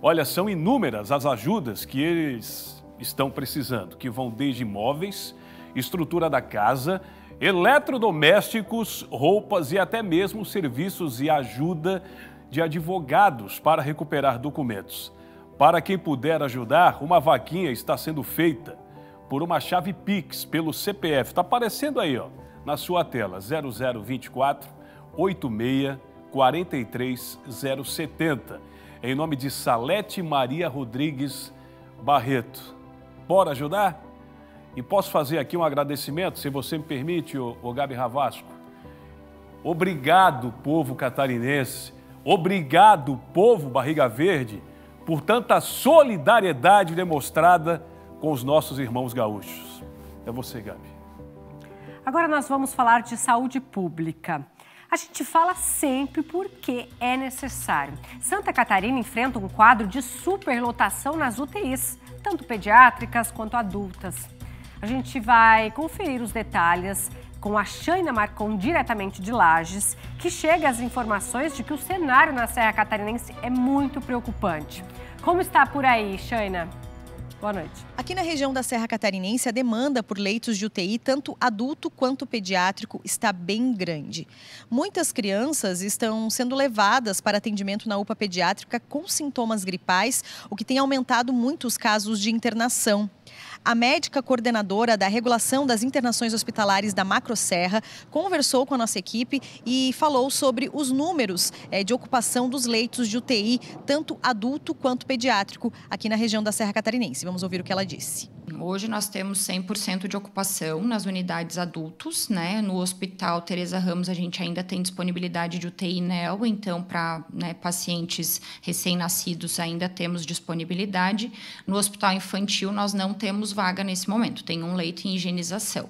Olha, são inúmeras as ajudas que eles estão precisando, que vão desde imóveis, estrutura da casa, eletrodomésticos, roupas e até mesmo serviços e ajuda de advogados para recuperar documentos. Para quem puder ajudar, uma vaquinha está sendo feita por uma chave Pix pelo CPF. Está aparecendo aí, ó, na sua tela, 0024 86 43 070 em nome de Salete Maria Rodrigues Barreto. Bora ajudar? E posso fazer aqui um agradecimento, se você me permite, o, o Gabi Ravasco. Obrigado, povo catarinense. Obrigado, povo Barriga Verde, por tanta solidariedade demonstrada com os nossos irmãos gaúchos. É você, Gabi. Agora nós vamos falar de saúde pública. A gente fala sempre porque é necessário. Santa Catarina enfrenta um quadro de superlotação nas UTIs, tanto pediátricas quanto adultas. A gente vai conferir os detalhes com a Shaina Marcon, diretamente de Lages, que chega às informações de que o cenário na Serra Catarinense é muito preocupante. Como está por aí, Shaina? Boa noite. Aqui na região da Serra Catarinense, a demanda por leitos de UTI, tanto adulto quanto pediátrico, está bem grande. Muitas crianças estão sendo levadas para atendimento na UPA pediátrica com sintomas gripais, o que tem aumentado muito os casos de internação. A médica coordenadora da regulação das internações hospitalares da Macroserra conversou com a nossa equipe e falou sobre os números é, de ocupação dos leitos de UTI, tanto adulto quanto pediátrico, aqui na região da Serra Catarinense. Vamos ouvir o que ela disse. Hoje nós temos 100% de ocupação nas unidades adultos, né? No Hospital Teresa Ramos a gente ainda tem disponibilidade de UTI NEL, então para né, pacientes recém-nascidos ainda temos disponibilidade. No Hospital Infantil nós não temos vaga nesse momento, tem um leito em higienização.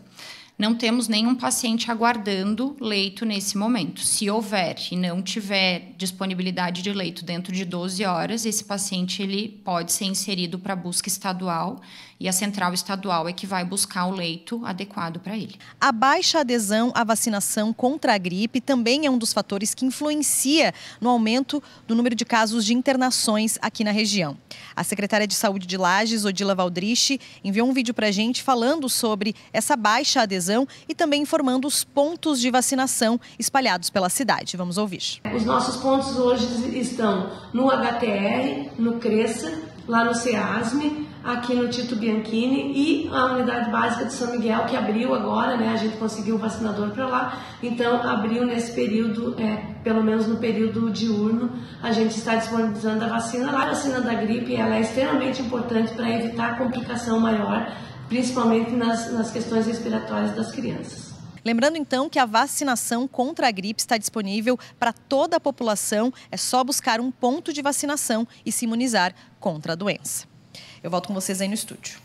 Não temos nenhum paciente aguardando leito nesse momento. Se houver e não tiver disponibilidade de leito dentro de 12 horas, esse paciente ele pode ser inserido para busca estadual e a central estadual é que vai buscar o leito adequado para ele. A baixa adesão à vacinação contra a gripe também é um dos fatores que influencia no aumento do número de casos de internações aqui na região. A secretária de Saúde de Lages, Odila Valdriche, enviou um vídeo para a gente falando sobre essa baixa adesão e também informando os pontos de vacinação espalhados pela cidade. Vamos ouvir. Os nossos pontos hoje estão no HTR, no Cresça, lá no CEASME, aqui no Tito Bianchini e a unidade básica de São Miguel que abriu agora, né? A gente conseguiu um vacinador para lá, então abriu nesse período, é, pelo menos no período diurno, a gente está disponibilizando a vacina lá. A vacina da gripe ela é extremamente importante para evitar complicação maior, principalmente nas, nas questões respiratórias das crianças. Lembrando então que a vacinação contra a gripe está disponível para toda a população. É só buscar um ponto de vacinação e se imunizar contra a doença. Eu volto com vocês aí no estúdio.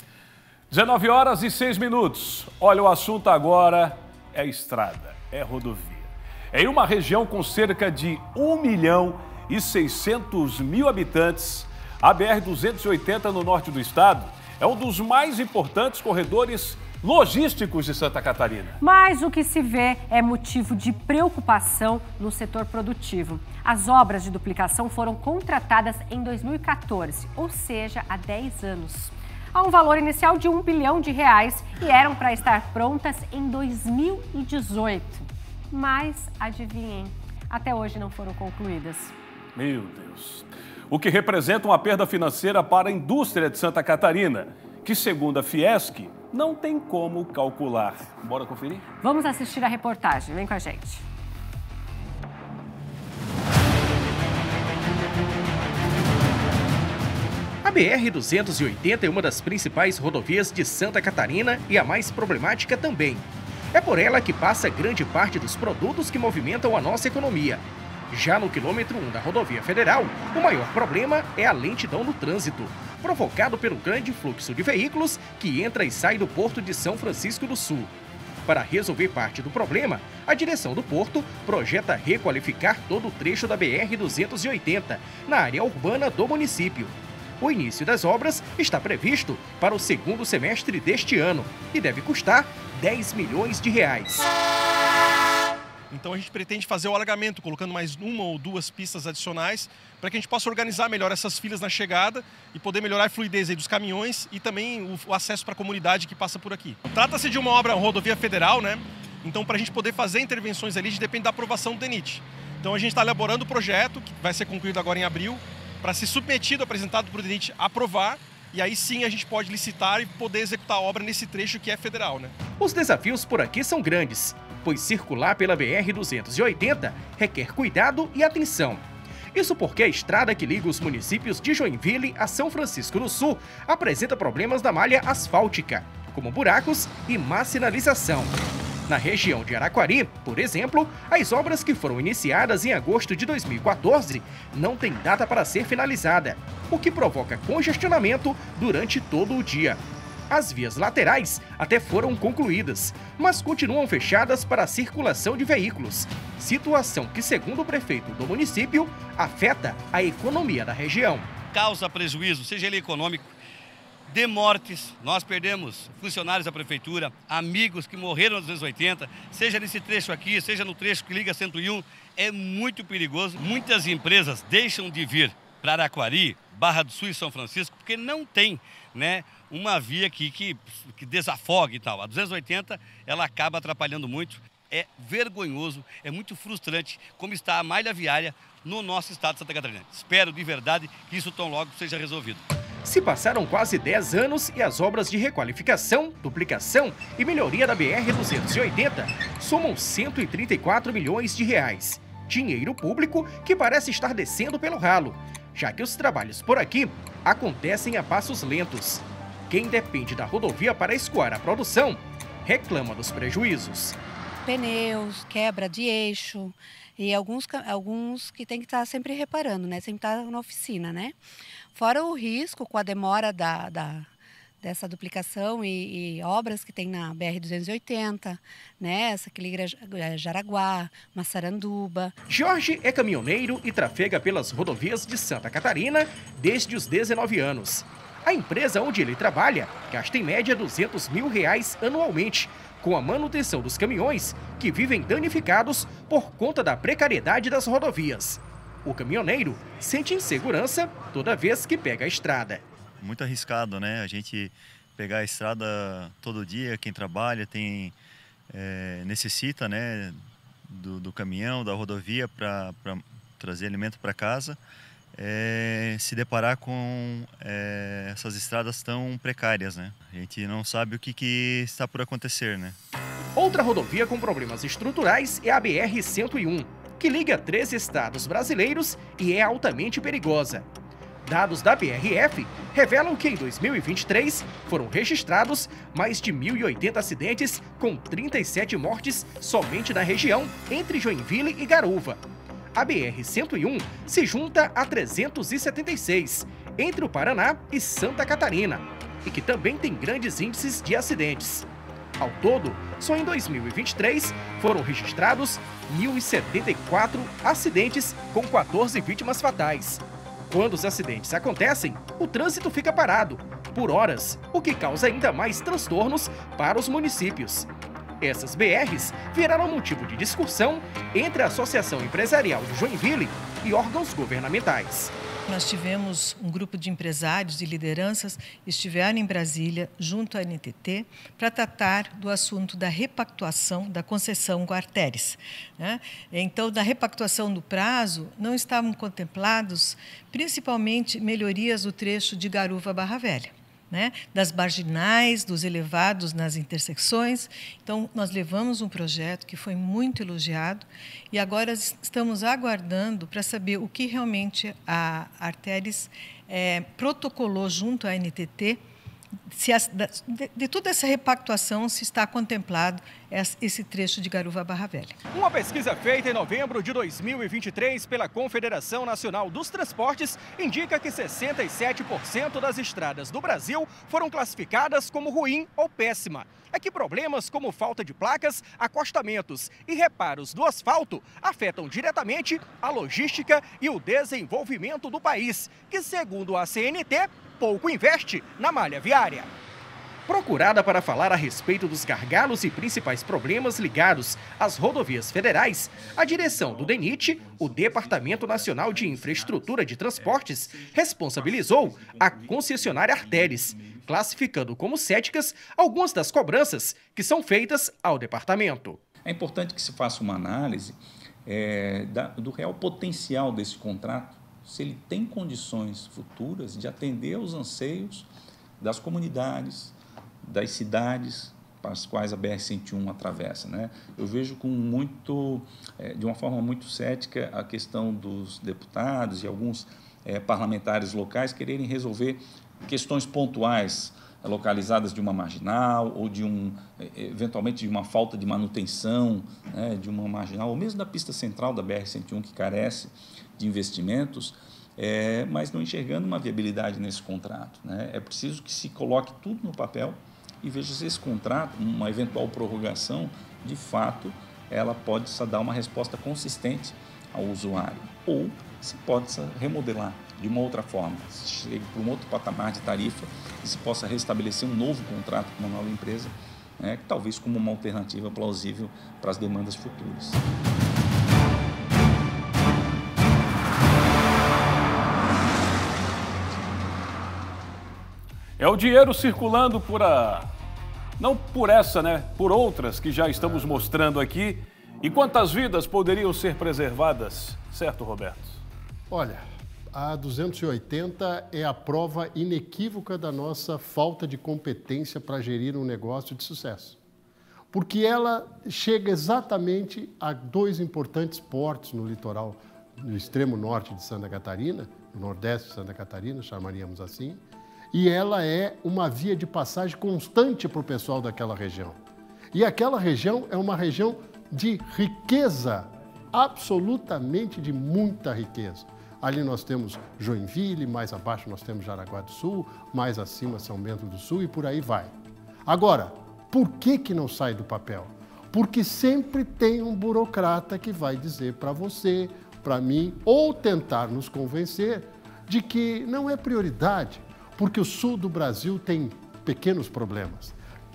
19 horas e 6 minutos. Olha, o assunto agora é estrada, é rodovia. Em uma região com cerca de 1 milhão e 600 mil habitantes, a BR-280 no norte do estado é um dos mais importantes corredores logísticos de Santa Catarina. Mas o que se vê é motivo de preocupação no setor produtivo. As obras de duplicação foram contratadas em 2014, ou seja, há 10 anos. Há um valor inicial de 1 bilhão de reais e eram para estar prontas em 2018. Mas, adivinhem, até hoje não foram concluídas. Meu Deus. O que representa uma perda financeira para a indústria de Santa Catarina, que, segundo a Fiesc, não tem como calcular. Bora conferir? Vamos assistir a reportagem. Vem com a gente. A BR-280 é uma das principais rodovias de Santa Catarina e a mais problemática também. É por ela que passa grande parte dos produtos que movimentam a nossa economia. Já no quilômetro 1 da rodovia federal, o maior problema é a lentidão no trânsito, provocado pelo grande fluxo de veículos que entra e sai do porto de São Francisco do Sul. Para resolver parte do problema, a direção do porto projeta requalificar todo o trecho da BR-280 na área urbana do município. O início das obras está previsto para o segundo semestre deste ano e deve custar 10 milhões de reais. Então a gente pretende fazer o alargamento, colocando mais uma ou duas pistas adicionais, para que a gente possa organizar melhor essas filas na chegada e poder melhorar a fluidez dos caminhões e também o, acesso para a comunidade que passa por aqui. Trata-se de uma obra rodovia federal, né? Então para a gente poder fazer intervenções ali, depende da aprovação do DENIT. Então a gente está elaborando o projeto, que vai ser concluído agora em abril, para ser submetido, apresentado para o DENIT aprovar e aí sim a gente pode licitar e poder executar a obra nesse trecho que é federal, né? Os desafios por aqui são grandes, pois circular pela BR-280 requer cuidado e atenção. Isso porque a estrada que liga os municípios de Joinville a São Francisco do Sul apresenta problemas da malha asfáltica, como buracos e má sinalização. Na região de Araquari, por exemplo, as obras que foram iniciadas em agosto de 2014 não têm data para ser finalizada, o que provoca congestionamento durante todo o dia. As vias laterais até foram concluídas, mas continuam fechadas para a circulação de veículos, situação que, segundo o prefeito do município, afeta a economia da região. Causa prejuízo, seja ele econômico, de mortes. Nós perdemos funcionários da prefeitura, amigos que morreram nos anos 80, seja nesse trecho aqui, seja no trecho que liga 101. É muito perigoso. Muitas empresas deixam de vir para Araquari, Barra do Sul e São Francisco, porque não tem né, uma via que, que desafogue e tal. A 280 ela acaba atrapalhando muito. É vergonhoso, é muito frustrante como está a malha viária no nosso estado de Santa Catarina. Espero de verdade que isso tão logo seja resolvido. Se passaram quase 10 anos e as obras de requalificação, duplicação e melhoria da BR-280 somam 134 milhões de reais. Dinheiro público que parece estar descendo pelo ralo, já que os trabalhos por aqui acontecem a passos lentos. Quem depende da rodovia para escoar a produção reclama dos prejuízos. Pneus, quebra de eixo e alguns, alguns que tem que estar sempre reparando, né? Sempre estar na oficina, né? Fora o risco com a demora da, da dessa duplicação e, e, obras que tem na BR-280, né? Essa que liga Jaraguá, Massaranduba. Jorge é caminhoneiro e trafega pelas rodovias de Santa Catarina desde os 19 anos. A empresa onde ele trabalha gasta em média 200 mil reais anualmente com a manutenção dos caminhões que vivem danificados por conta da precariedade das rodovias. O caminhoneiro sente insegurança toda vez que pega a estrada. Muito arriscado, né? A gente pegar a estrada todo dia, quem trabalha tem é, necessita, né, do, do, caminhão, da rodovia para trazer alimento para casa. É, se deparar com é, essas estradas tão precárias, né? A gente não sabe o que, que está por acontecer, né? Outra rodovia com problemas estruturais é a BR-101, que liga três estados brasileiros e é altamente perigosa. Dados da BRF revelam que em 2023 foram registrados mais de 1.080 acidentes, com 37 mortes somente na região entre Joinville e Garuva. A BR-101 se junta a 376, entre o Paraná e Santa Catarina, e que também tem grandes índices de acidentes. Ao todo, só em 2023 foram registrados 1.074 acidentes com 14 vítimas fatais. Quando os acidentes acontecem, o trânsito fica parado por horas, o que causa ainda mais transtornos para os municípios. Essas BRs viraram motivo de discussão entre a Associação Empresarial de Joinville e órgãos governamentais. Nós tivemos um grupo de empresários e lideranças estiveram em Brasília, junto à NTT, para tratar do assunto da repactuação da concessão artérias. Né? Então, da repactuação do prazo, não estavam contemplados principalmente melhorias do trecho de Garuva Barra Velha né, das marginais, dos elevados nas intersecções. Então, nós levamos um projeto que foi muito elogiado e agora estamos aguardando para saber o que realmente a Arteres é, protocolou junto à NTT se as, de, de, toda essa repactuação se está contemplado esse trecho de Garuva Barra Velha. Uma pesquisa feita em novembro de 2023 pela Confederação Nacional dos Transportes indica que 67% das estradas do Brasil foram classificadas como ruim ou péssima. É que problemas como falta de placas, acostamentos e reparos do asfalto afetam diretamente a logística e o desenvolvimento do país, que, segundo a CNT, pouco investe na malha viária. Procurada para falar a respeito dos gargalos e principais problemas ligados às rodovias federais, a direção do DENIT, o Departamento Nacional de Infraestrutura de Transportes, responsabilizou a concessionária Arteres, classificando como céticas algumas das cobranças que são feitas ao departamento. É importante que se faça uma análise é, da, do real potencial desse contrato se ele tem condições futuras de atender aos anseios das comunidades, das cidades para as quais a BR-101 atravessa. Né? Eu vejo com muito, é, de uma forma muito cética a questão dos deputados e alguns é, parlamentares locais quererem resolver questões pontuais localizadas de uma marginal ou de um é, eventualmente de uma falta de manutenção né, de uma marginal ou mesmo da pista central da BR-101 que carece de investimentos, é, mas não enxergando uma viabilidade nesse contrato. Né? É preciso que se coloque tudo no papel e veja se esse contrato, uma eventual prorrogação, de fato, ela pode dar uma resposta consistente ao usuário ou se pode remodelar de uma outra forma, chegue para um outro patamar de tarifa e se possa restabelecer um novo contrato com uma nova empresa, né, talvez como uma alternativa plausível para as demandas futuras. É o dinheiro circulando por a. Não por essa, né? Por outras que já estamos mostrando aqui. E quantas vidas poderiam ser preservadas, certo, Roberto? Olha, a 280 é a prova inequívoca da nossa falta de competência para gerir um negócio de sucesso. Porque ela chega exatamente a dois importantes portos no litoral, no extremo norte de Santa Catarina, no nordeste de Santa Catarina, chamaríamos assim, e ela é uma via de passagem constante para o pessoal daquela região. E aquela região é uma região de riqueza, absolutamente de muita riqueza. Ali nós temos Joinville, mais abaixo nós temos Jaraguá do Sul, mais acima São Bento do Sul e por aí vai. Agora, por que, que não sai do papel? Porque sempre tem um burocrata que vai dizer para você, para mim, ou tentar nos convencer de que não é prioridade, porque o sul do Brasil tem pequenos problemas.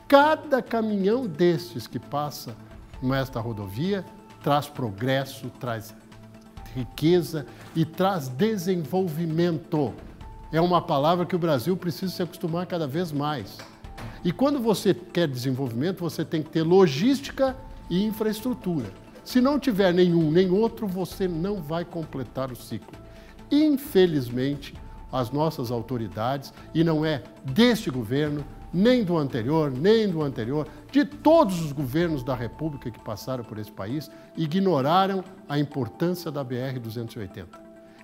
Cada caminhão destes que passa nesta rodovia traz progresso, traz riqueza e traz desenvolvimento. É uma palavra que o Brasil precisa se acostumar cada vez mais. E quando você quer desenvolvimento, você tem que ter logística e infraestrutura. Se não tiver nenhum nem outro, você não vai completar o ciclo. Infelizmente, as nossas autoridades, e não é deste governo, nem do anterior, nem do anterior, de todos os governos da República que passaram por esse país, ignoraram a importância da BR-280.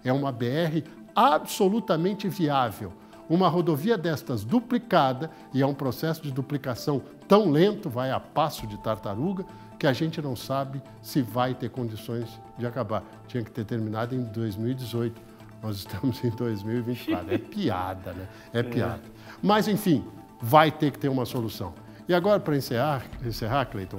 É uma BR absolutamente viável. Uma rodovia destas duplicada, e é um processo de duplicação tão lento, vai a passo de tartaruga, que a gente não sabe se vai ter condições de acabar. Tinha que ter terminado em 2018. Nós estamos em 2024. É piada, né? É piada. Mas, enfim, vai ter que ter uma solução. E agora, para encerrar, encerrar Cleiton,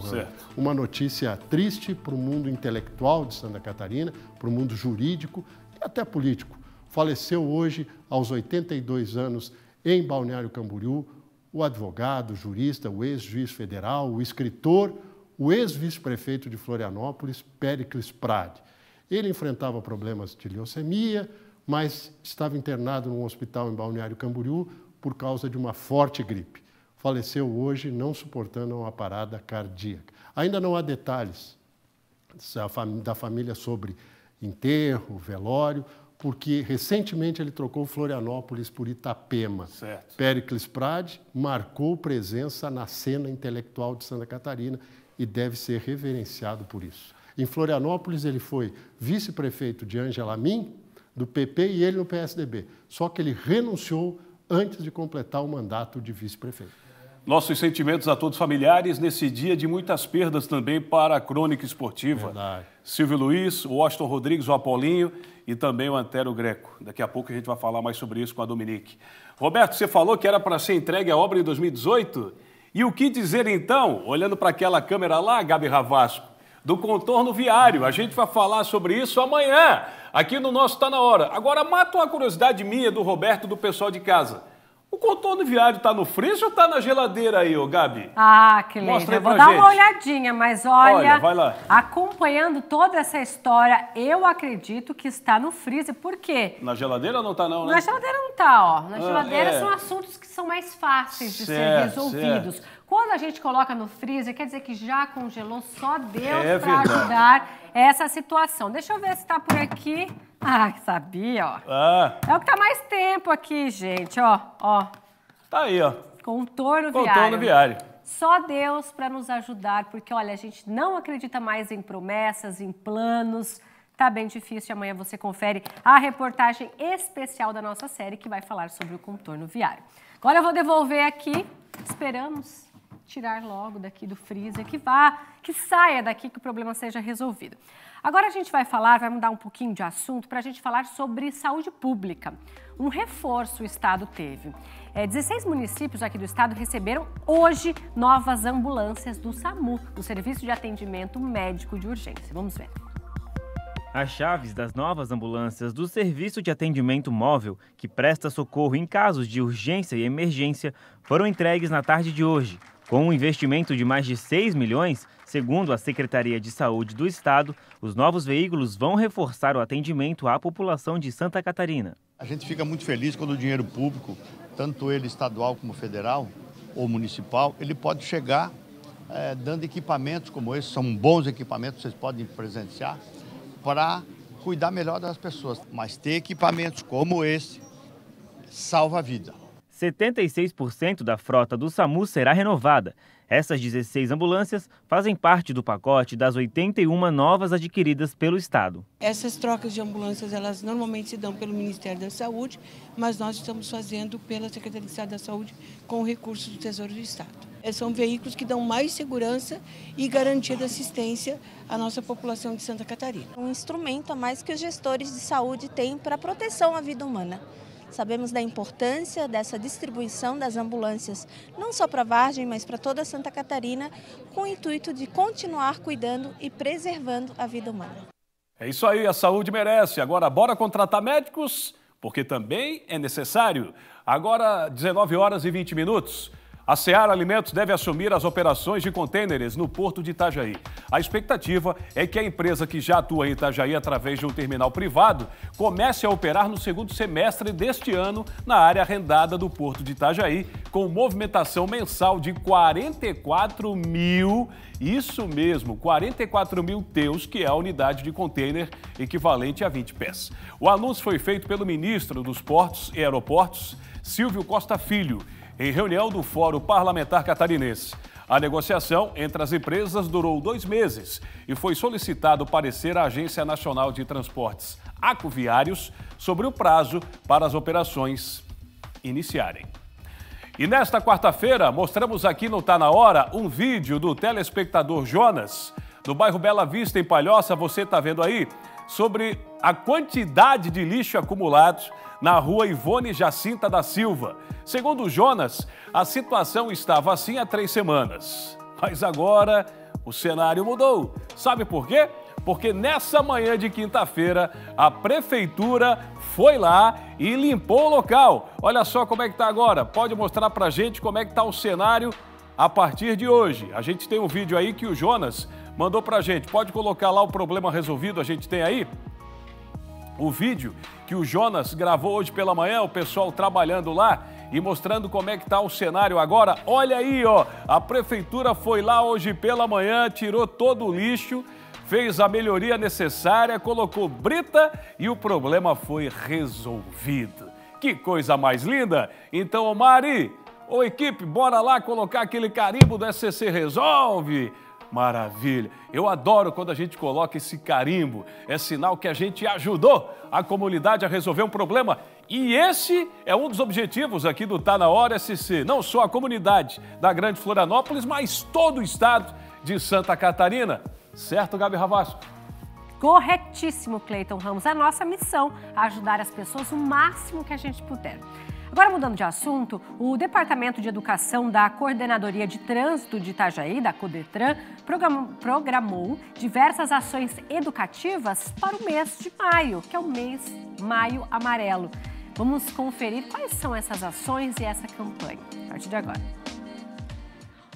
uma notícia triste para o mundo intelectual de Santa Catarina, para o mundo jurídico e até político. Faleceu hoje, aos 82 anos, em Balneário Camboriú, o advogado, o jurista, o ex-juiz federal, o escritor, o ex-vice-prefeito de Florianópolis, Péricles Prade. Ele enfrentava problemas de leucemia, mas estava internado num hospital em Balneário Camboriú por causa de uma forte gripe. Faleceu hoje, não suportando uma parada cardíaca. Ainda não há detalhes da família sobre enterro, velório, porque recentemente ele trocou Florianópolis por Itapema. Certo. Péricles Prade marcou presença na cena intelectual de Santa Catarina e deve ser reverenciado por isso. Em Florianópolis, ele foi vice-prefeito de Angela Min, do PP, e ele no PSDB. Só que ele renunciou antes de completar o mandato de vice-prefeito. Nossos sentimentos a todos familiares nesse dia de muitas perdas também para a crônica esportiva. Verdade. Silvio Luiz, o Washington Rodrigues, o Apolinho e também o Antero Greco. Daqui a pouco a gente vai falar mais sobre isso com a Dominique. Roberto, você falou que era para ser entregue a obra em 2018? E o que dizer então, olhando para aquela câmera lá, Gabi Ravasco, do contorno viário? A gente vai falar sobre isso amanhã, aqui no nosso Tá Na Hora. Agora, mata uma curiosidade minha, do Roberto, do pessoal de casa. O contorno viário tá no freezer ou tá na geladeira aí, ô Gabi? Ah, que lindo. Eu vou dar gente. uma olhadinha, mas olha, Olha, vai lá. acompanhando toda essa história, eu acredito que está no freezer. Por quê? Na geladeira não tá não, né? Na geladeira não tá, ó. Na Ah, geladeira é. são assuntos que são mais fáceis de ser Certo, resolvidos. Quando a gente coloca no freezer, quer dizer que já congelou, só Deus É para ajudar essa situação. Deixa eu ver se tá por aqui. Ah, sabia, ó. Ah, É o que tá mais tempo aqui, gente, ó, ó. tá aí, ó. Contorno, Contorno viário. viário. Só Deus para nos ajudar, porque olha, a gente não acredita mais em promessas, em planos. Tá bem difícil. Amanhã você confere a reportagem especial da nossa série que vai falar sobre o contorno viário. Agora eu vou devolver aqui. Esperamos tirar logo daqui do freezer, que vá, que saia daqui, que o problema seja resolvido. Agora a gente vai falar, vai mudar um pouquinho de assunto para a gente falar sobre saúde pública. Um reforço o Estado teve. É, 16 municípios aqui do Estado receberam hoje novas ambulâncias do SAMU, do Serviço de Atendimento Médico de Urgência. Vamos ver. As chaves das novas ambulâncias do Serviço de Atendimento Móvel, que presta socorro em casos de urgência e emergência, foram entregues na tarde de hoje. Com um investimento de mais de 6 milhões, segundo a Secretaria de Saúde do Estado, os novos veículos vão reforçar o atendimento à população de Santa Catarina. A gente fica muito feliz quando o dinheiro público, tanto ele estadual como federal ou municipal, ele pode chegar é, dando equipamentos como esse, são bons equipamentos, vocês podem presenciar, para cuidar melhor das pessoas. Mas ter equipamentos como esse salva a vida. 76% da frota do SAMU será renovada. Essas 16 ambulâncias fazem parte do pacote das 81 novas adquiridas pelo Estado. Essas trocas de ambulâncias, elas normalmente se dão pelo Ministério da Saúde, mas nós estamos fazendo pela Secretaria de Estado da Saúde com recursos do Tesouro do Estado. São veículos que dão mais segurança e garantia de assistência à nossa população de Santa Catarina. Um instrumento a mais que os gestores de saúde têm para a proteção à vida humana. Sabemos da importância dessa distribuição das ambulâncias, não só para Vargem, mas para toda Santa Catarina, com o intuito de continuar cuidando e preservando a vida humana. É isso aí, a saúde merece. Agora, bora contratar médicos, porque também é necessário. Agora, 19 horas e 20 minutos. A Seara Alimentos deve assumir as operações de contêineres no porto de Itajaí. A expectativa é que a empresa que já atua em Itajaí através de um terminal privado comece a operar no segundo semestre deste ano na área arrendada do porto de Itajaí, com movimentação mensal de 44 mil, isso mesmo, 44 mil teus, que é a unidade de contêiner equivalente a 20 pés. O anúncio foi feito pelo ministro dos Portos e Aeroportos, Silvio Costa Filho em reunião do Fórum Parlamentar Catarinense. A negociação entre as empresas durou dois meses e foi solicitado parecer à Agência Nacional de Transportes Aquaviários sobre o prazo para as operações iniciarem. E nesta quarta-feira, mostramos aqui no Tá Na Hora um vídeo do telespectador Jonas, do bairro Bela Vista, em Palhoça, você está vendo aí, sobre a quantidade de lixo acumulado na rua Ivone Jacinta da Silva. Segundo Jonas, a situação estava assim há três semanas. Mas agora o cenário mudou. Sabe por quê? Porque nessa manhã de quinta-feira, a prefeitura foi lá e limpou o local. Olha só como é que está agora. Pode mostrar para gente como é que está o cenário a partir de hoje. A gente tem um vídeo aí que o Jonas mandou para gente. Pode colocar lá o problema resolvido, a gente tem aí? o vídeo que o Jonas gravou hoje pela manhã, o pessoal trabalhando lá e mostrando como é que está o cenário agora. Olha aí, ó, a prefeitura foi lá hoje pela manhã, tirou todo o lixo, fez a melhoria necessária, colocou brita e o problema foi resolvido. Que coisa mais linda! Então, Mari, ô equipe, bora lá colocar aquele carimbo do SCC Resolve. Maravilha. Eu adoro quando a gente coloca esse carimbo. É sinal que a gente ajudou a comunidade a resolver um problema. E esse é um dos objetivos aqui do Tá Na Hora SC. Não só a comunidade da Grande Florianópolis, mas todo o estado de Santa Catarina. Certo, Gabi Ravasco? Corretíssimo, Cleiton Ramos. A nossa missão é ajudar as pessoas o máximo que a gente puder. Agora, mudando de assunto, o Departamento de Educação da Coordenadoria de Trânsito de Itajaí, da CODETRAN, programou diversas ações educativas para o mês de maio, que é o mês Maio Amarelo. Vamos conferir quais são essas ações e essa campanha a partir de agora.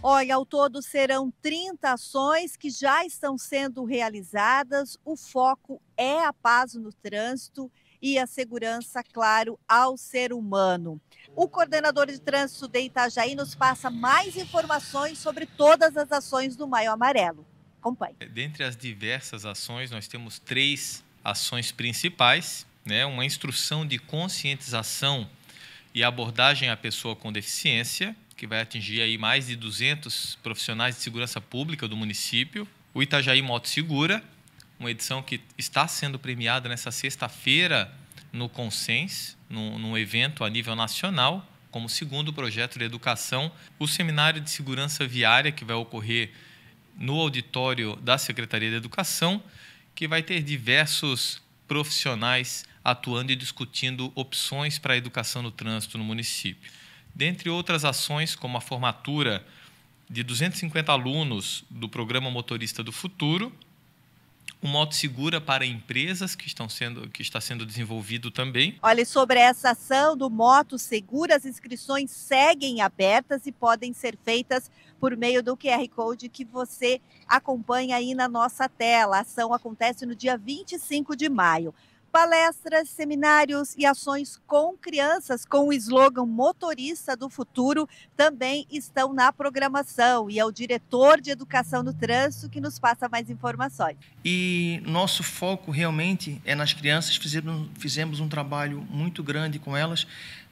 Olha, ao todo serão 30 ações que já estão sendo realizadas. O foco é a paz no trânsito e a segurança, claro, ao ser humano. O coordenador de trânsito de Itajaí nos passa mais informações sobre todas as ações do Maio Amarelo. Acompanhe. Dentre as diversas ações, nós temos três ações principais, né? Uma instrução de conscientização e abordagem à pessoa com deficiência, que vai atingir aí mais de 200 profissionais de segurança pública do município. O Itajaí Moto Segura, uma edição que está sendo premiada nessa sexta-feira no Consens, num, num, evento a nível nacional, como segundo projeto de educação, o Seminário de Segurança Viária, que vai ocorrer no auditório da Secretaria de Educação, que vai ter diversos profissionais atuando e discutindo opções para a educação no trânsito no município. Dentre outras ações, como a formatura de 250 alunos do Programa Motorista do Futuro, O Moto Segura para empresas, que, estão sendo, que está sendo desenvolvido também. Olha, sobre essa ação do Moto Segura, as inscrições seguem abertas e podem ser feitas por meio do QR Code que você acompanha aí na nossa tela. A ação acontece no dia 25 de maio. Palestras, seminários e ações com crianças com o slogan Motorista do Futuro também estão na programação. E é o diretor de Educação no Trânsito que nos passa mais informações. E nosso foco realmente é nas crianças. Fizemos, fizemos um trabalho muito grande com elas.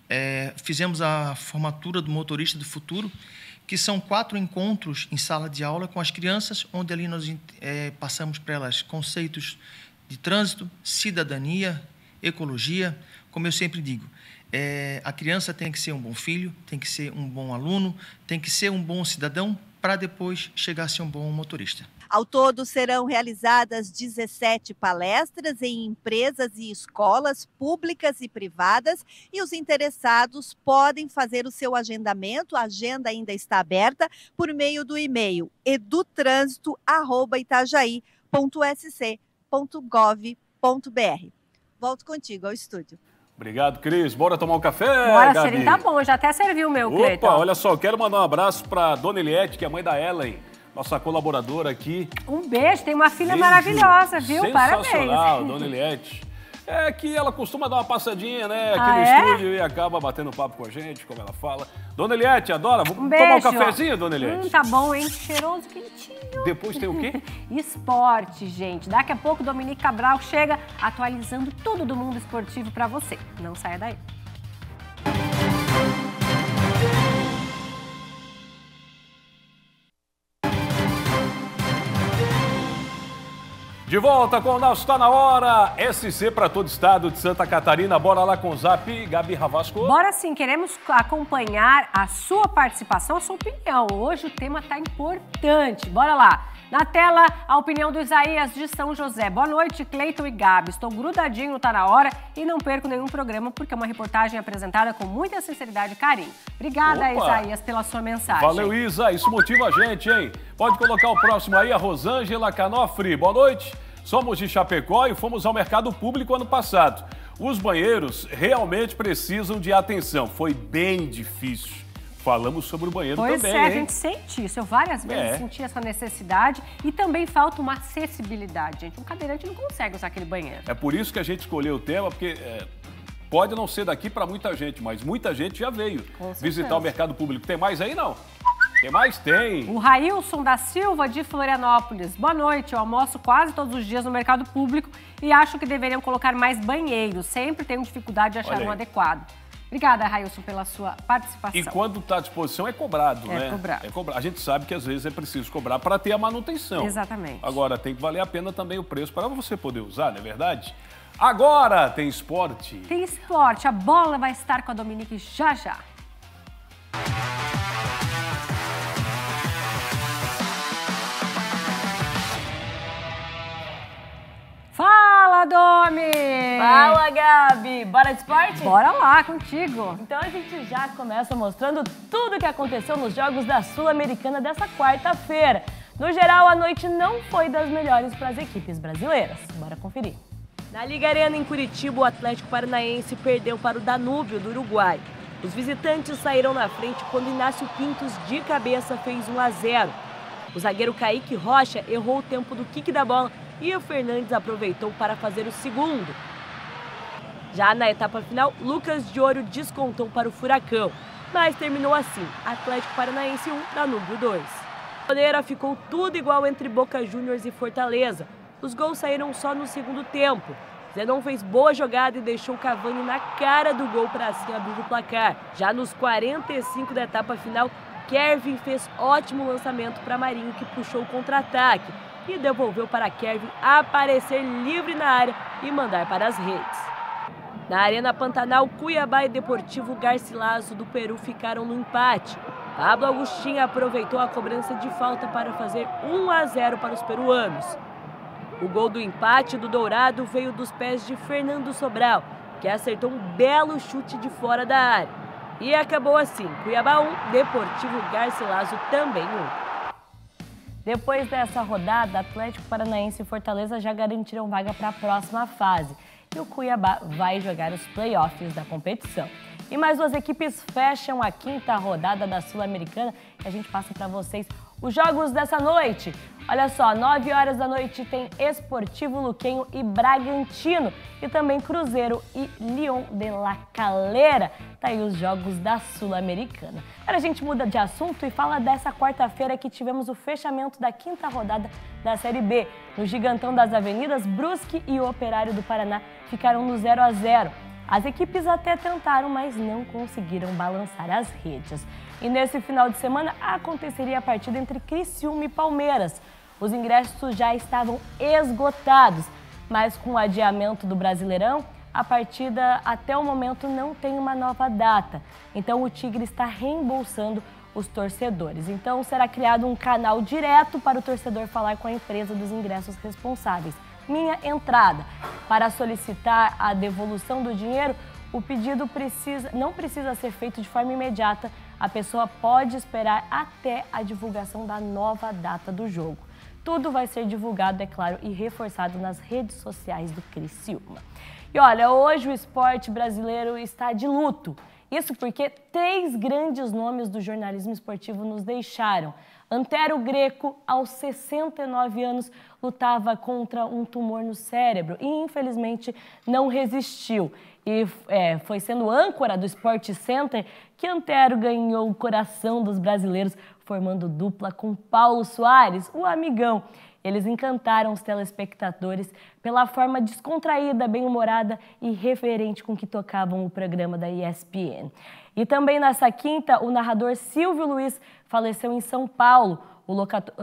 É, fizemos a formatura do Motorista do Futuro que são quatro encontros em sala de aula com as crianças, onde ali nós é, passamos para elas conceitos de trânsito, cidadania, ecologia. Como eu sempre digo, é, a criança tem que ser um bom filho, tem que ser um bom aluno, tem que ser um bom cidadão para depois chegar a ser um bom motorista. Ao todo, serão realizadas 17 palestras em empresas e escolas públicas e privadas, e os interessados podem fazer o seu agendamento, a agenda ainda está aberta, por meio do e-mail edutrânsito.itajaí.sc.gov.br. Volto contigo ao estúdio. Obrigado, Cris. Bora tomar um café, Bora, Gabi? Gabi. tá bom, já até serviu o meu, Opa, Cleiton. olha só, eu quero mandar um abraço para Dona Eliette, que é mãe da Ellen, nossa colaboradora aqui. Um beijo, tem uma filha Beijo. maravilhosa, viu? Sensacional, Parabéns. Dona (laughs) Eliette. É que ela costuma dar uma passadinha, né, aqui Ah, no é? estúdio e acaba batendo papo com a gente, como ela fala. Dona Eliette, adora. Vamos Um tomar um cafezinho, Dona Eliette? Hum, tá bom, hein? Cheiroso, quentinho. Depois tem o quê? (laughs) Esporte, gente. Daqui a pouco, Dominique Cabral chega atualizando tudo do mundo esportivo pra você. Não saia daí. De volta com o nosso Tá Na Hora, SC para todo o estado de Santa Catarina. Bora lá com o Zap, Gabi Ravasco. Bora sim, queremos acompanhar a sua participação, a sua opinião. Hoje o tema tá importante. Bora lá. Na tela, a opinião do Isaías de São José. Boa noite, Cleiton e Gabi. Estou grudadinho Tá Na Hora e não perco nenhum programa porque é uma reportagem apresentada com muita sinceridade e carinho. Obrigada, Opa. Isaías, pela sua mensagem. Valeu, Isa. Isso motiva a gente, hein? Pode colocar o próximo aí, a Rosângela Canofri. Boa noite. Somos de Chapecó e fomos ao mercado público ano passado. Os banheiros realmente precisam de atenção. Foi bem difícil. Falamos sobre o banheiro Pois também, é, a hein? gente sente isso. Eu várias vezes É. senti essa necessidade e também falta uma acessibilidade, gente. Um cadeirante não consegue usar aquele banheiro. É por isso que a gente escolheu o tema, porque é, pode não ser daqui para muita gente, mas muita gente já veio visitar o mercado público. Tem mais aí, não? Tem mais? Tem. O Railson da Silva, de Florianópolis. Boa noite, eu almoço quase todos os dias no mercado público e acho que deveriam colocar mais banheiros. Sempre tenho dificuldade de achar um adequado. Obrigada, Railson, pela sua participação. E quando está à disposição é cobrado, É né? cobrado. É cobrado. A gente sabe que às vezes é preciso cobrar para ter a manutenção. Exatamente. Agora, tem que valer a pena também o preço para você poder usar, não é verdade? Agora tem esporte. Tem esporte, a bola vai estar com a Dominique já já. Fala, Domi! Fala, Gabi! Bora de esporte? Bora lá, contigo! Então a gente já começa mostrando tudo o que aconteceu nos Jogos da Sul-Americana dessa quarta-feira. No geral, a noite não foi das melhores para as equipes brasileiras. Bora conferir. Na Liga Arena, em Curitiba, o Atlético Paranaense perdeu para o Danúbio, do Uruguai. Os visitantes saíram na frente quando Inácio Pintos, de cabeça, fez 1 a 0. O zagueiro Kaique Rocha errou o tempo do kick da bola e o Fernandes aproveitou para fazer o segundo. Já na etapa final, Lucas de Ouro descontou para o Furacão, mas terminou assim: Atlético Paranaense 1, Danúbio 2. Maneira ficou tudo igual entre Boca Juniors e Fortaleza. Os gols saíram só no segundo tempo. Zenon fez boa jogada e deixou Cavani na cara do gol para assim abrir o placar. Já nos 45 da etapa final, Kevin fez ótimo lançamento para Marinho, que puxou o contra-ataque e devolveu para Kevin aparecer livre na área e mandar para as redes. Na Arena Pantanal, Cuiabá e Deportivo Garcilaso do Peru ficaram no empate. Pablo Agostinho aproveitou a cobrança de falta para fazer 1 a 0 para os peruanos. O gol do empate do Dourado veio dos pés de Fernando Sobral, que acertou um belo chute de fora da área. E acabou assim: Cuiabá 1, Deportivo Garcilaso também 1. Depois dessa rodada, Atlético Paranaense e Fortaleza já garantiram vaga para a próxima fase. E o Cuiabá vai jogar os playoffs da competição. E mais duas equipes fecham a quinta rodada da Sul-Americana e a gente passa para vocês os jogos dessa noite. Olha só, 9 horas da noite tem Esportivo Luquenho e Bragantino e também Cruzeiro e Lyon de la Calera. Tá aí os jogos da Sul-Americana. Agora a gente muda de assunto e fala dessa quarta-feira que tivemos o fechamento da quinta rodada da Série B. No Gigantão das Avenidas, Brusque e o Operário do Paraná ficaram no 0 a 0. As equipes até tentaram, mas não conseguiram balançar as redes. E nesse final de semana aconteceria a partida entre Criciúma e Palmeiras. Os ingressos já estavam esgotados, mas com o adiamento do Brasileirão, a partida até o momento não tem uma nova data. Então o Tigre está reembolsando os torcedores. Então será criado um canal direto para o torcedor falar com a empresa dos ingressos responsáveis. Minha entrada. Para solicitar a devolução do dinheiro, o pedido precisa, não precisa ser feito de forma imediata. A pessoa pode esperar até a divulgação da nova data do jogo. Tudo vai ser divulgado, é claro, e reforçado nas redes sociais do Criciúma. E olha, hoje o esporte brasileiro está de luto. Isso porque três grandes nomes do jornalismo esportivo nos deixaram. Antero Greco, aos 69 anos, lutava contra um tumor no cérebro e, infelizmente, não resistiu. E é, foi sendo âncora do Sport Center que Antero ganhou o coração dos brasileiros, formando dupla com Paulo Soares, o amigão. Eles encantaram os telespectadores pela forma descontraída, bem-humorada e reverente com que tocavam o programa da ESPN. E também nessa quinta, o narrador Silvio Luiz faleceu em São Paulo. O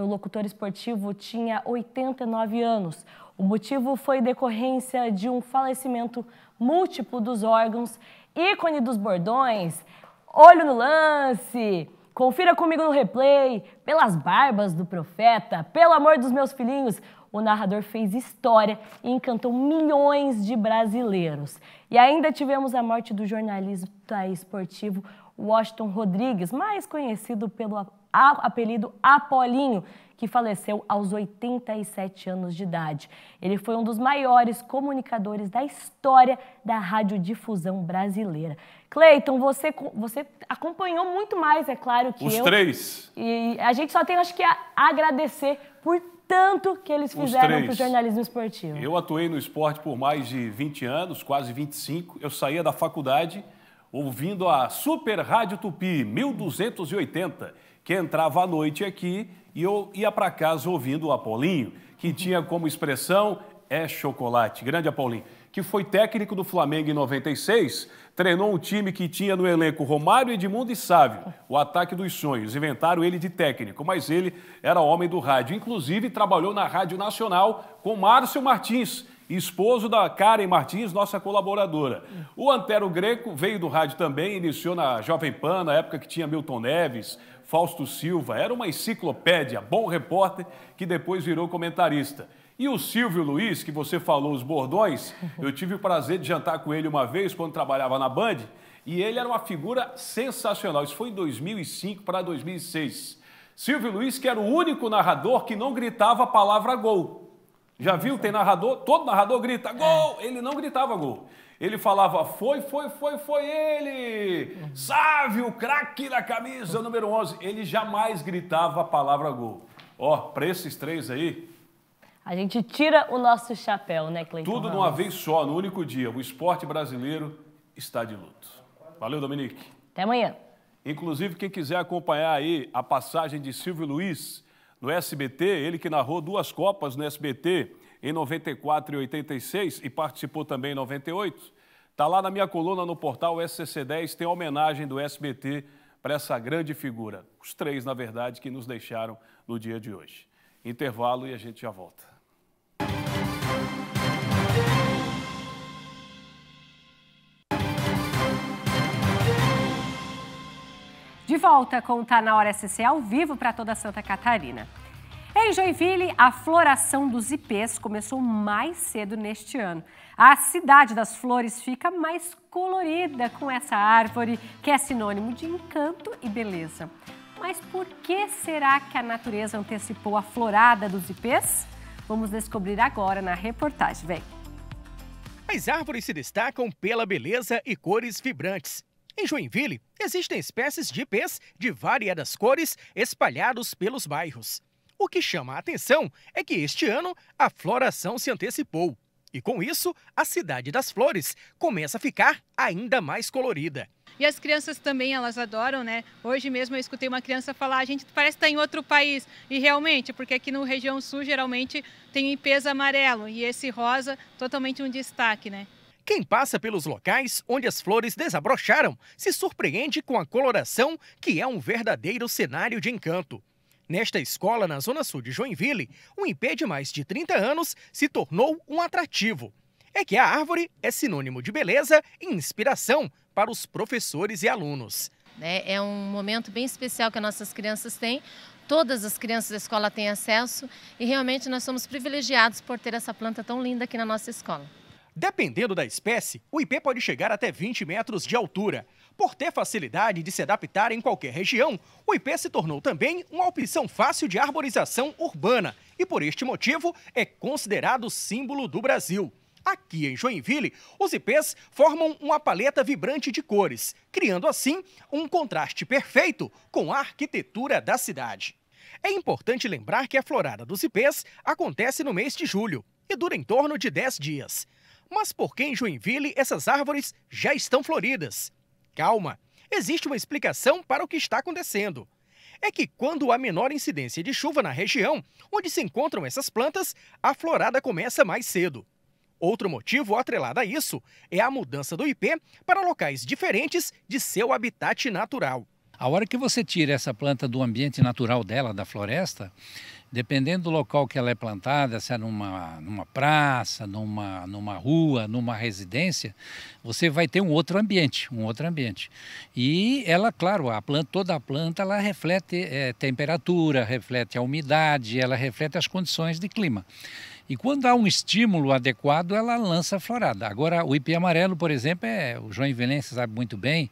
locutor esportivo tinha 89 anos. O motivo foi decorrência de um falecimento múltiplo dos órgãos, ícone dos bordões, olho no lance, confira comigo no replay, pelas barbas do profeta, pelo amor dos meus filhinhos. O narrador fez história e encantou milhões de brasileiros. E ainda tivemos a morte do jornalista esportivo Washington Rodrigues, mais conhecido pelo apelido Apolinho, que faleceu aos 87 anos de idade. Ele foi um dos maiores comunicadores da história da radiodifusão brasileira. Cleiton, você, você acompanhou muito mais, é claro, que Os eu. Os três. E a gente só tem, acho que, a agradecer por tanto que eles fizeram para o jornalismo esportivo. Eu atuei no esporte por mais de 20 anos, quase 25. Eu saía da faculdade ouvindo a Super Rádio Tupi 1280, que entrava à noite aqui e eu ia para casa ouvindo o Apolinho, que tinha como expressão é chocolate. Grande Apolinho, que foi técnico do Flamengo em 96, treinou um time que tinha no elenco Romário, Edmundo e Sávio, o ataque dos sonhos. Inventaram ele de técnico, mas ele era homem do rádio. Inclusive, trabalhou na Rádio Nacional com Márcio Martins, esposo da Karen Martins, nossa colaboradora. O Antero Greco veio do rádio também, iniciou na Jovem Pan, na época que tinha Milton Neves, Fausto Silva. Era uma enciclopédia, bom repórter, que depois virou comentarista. E o Silvio Luiz, que você falou os bordões, (laughs) eu tive o prazer de jantar com ele uma vez quando trabalhava na Band, e ele era uma figura sensacional. Isso foi em 2005 para 2006. Silvio Luiz, que era o único narrador que não gritava a palavra gol. Já viu? Tem narrador, todo narrador grita gol, ele não gritava gol. Ele falava foi, foi, foi, foi ele. Sávio, craque da camisa número 11. Ele jamais gritava a palavra gol. Ó, para esses três aí. A gente tira o nosso chapéu, né, Cleiton? Tudo de uma vez só, no único dia. O esporte brasileiro está de luto. Valeu, Dominique. Até amanhã. Inclusive, quem quiser acompanhar aí a passagem de Silvio Luiz no SBT, ele que narrou duas Copas no SBT em 94 e 86 e participou também em 98. Está lá na minha coluna no portal SCC10, tem homenagem do SBT para essa grande figura. Os três, na verdade, que nos deixaram no dia de hoje. Intervalo e a gente já volta. De volta com o Tá Na Hora SC ao vivo para toda Santa Catarina. Em Joinville, a floração dos ipês começou mais cedo neste ano. A cidade das flores fica mais colorida com essa árvore, que é sinônimo de encanto e beleza. Mas por que será que a natureza antecipou a florada dos ipês? Vamos descobrir agora na reportagem. Vem. As árvores se destacam pela beleza e cores vibrantes. Em Joinville, existem espécies de ipês de variadas cores espalhados pelos bairros. O que chama a atenção é que este ano a floração se antecipou. E com isso, a Cidade das Flores começa a ficar ainda mais colorida. E as crianças também, elas adoram, né? Hoje mesmo eu escutei uma criança falar, a gente parece estar em outro país. E realmente, porque aqui no região sul geralmente tem ipês amarelo e esse rosa totalmente um destaque, né? Quem passa pelos locais onde as flores desabrocharam se surpreende com a coloração, que é um verdadeiro cenário de encanto. Nesta escola, na zona sul de Joinville, um IP de mais de 30 anos se tornou um atrativo. É que a árvore é sinônimo de beleza e inspiração para os professores e alunos. É, é um momento bem especial que as nossas crianças têm. Todas as crianças da escola têm acesso e realmente nós somos privilegiados por ter essa planta tão linda aqui na nossa escola. Dependendo da espécie, o IP pode chegar até 20 metros de altura. Por ter facilidade de se adaptar em qualquer região, o IP se tornou também uma opção fácil de arborização urbana e, por este motivo, é considerado símbolo do Brasil. Aqui em Joinville, os ipês formam uma paleta vibrante de cores, criando assim um contraste perfeito com a arquitetura da cidade. É importante lembrar que a florada dos ipês acontece no mês de julho e dura em torno de 10 dias. Mas por que em Joinville essas árvores já estão floridas? Calma, existe uma explicação para o que está acontecendo. É que quando há menor incidência de chuva na região onde se encontram essas plantas, a florada começa mais cedo. Outro motivo atrelado a isso é a mudança do IP para locais diferentes de seu habitat natural. A hora que você tira essa planta do ambiente natural dela, da floresta, dependendo do local que ela é plantada, se é numa, numa praça, numa, numa rua, numa residência, você vai ter um outro ambiente, um outro ambiente. E ela, claro, a planta, toda a planta, ela reflete é, temperatura, reflete a umidade, ela reflete as condições de clima. E quando há um estímulo adequado, ela lança a florada. Agora, o ipê amarelo, por exemplo, é, o João Invelense sabe muito bem,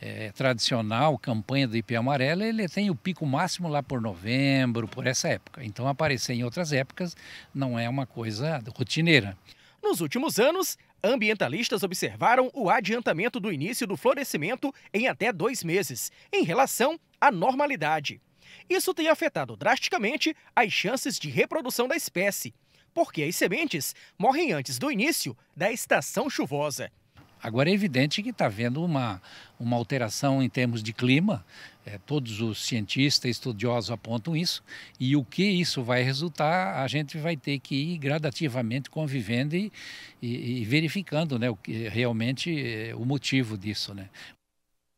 é, tradicional, campanha do ipê amarelo, ele tem o pico máximo lá por novembro, por essa época. Então, aparecer em outras épocas não é uma coisa rotineira. Nos últimos anos, ambientalistas observaram o adiantamento do início do florescimento em até dois meses, em relação à normalidade. Isso tem afetado drasticamente as chances de reprodução da espécie, porque as sementes morrem antes do início da estação chuvosa. Agora é evidente que está havendo uma, uma alteração em termos de clima, é, todos os cientistas, estudiosos apontam isso, e o que isso vai resultar, a gente vai ter que ir gradativamente convivendo e, e, e verificando né, o que realmente é o motivo disso. Né.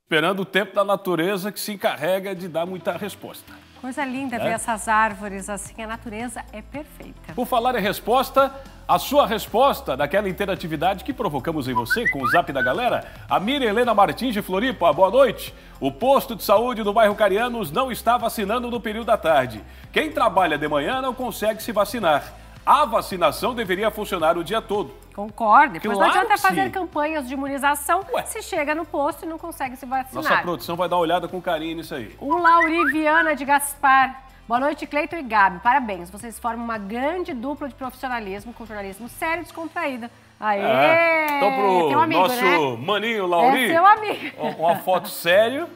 Esperando o tempo da natureza que se encarrega de dar muita resposta. Coisa linda é? ver essas árvores assim, a natureza é perfeita. Por falar em resposta, a sua resposta daquela interatividade que provocamos em você com o Zap da Galera, a Miriam Helena Martins de Floripa, boa noite. O posto de saúde do bairro Carianos não está vacinando no período da tarde. Quem trabalha de manhã não consegue se vacinar. A vacinação deveria funcionar o dia todo. Concordo. Depois claro não adianta fazer campanhas de imunização Ué. se chega no posto e não consegue se vacinar. Nossa produção vai dar uma olhada com carinho nisso aí. O Lauri Viana de Gaspar. Boa noite, Cleiton e Gabi. Parabéns. Vocês formam uma grande dupla de profissionalismo com jornalismo sério e descontraído. Aê! É. Então, pro um amigo, nosso né? maninho Lauri, é seu amigo. uma foto sério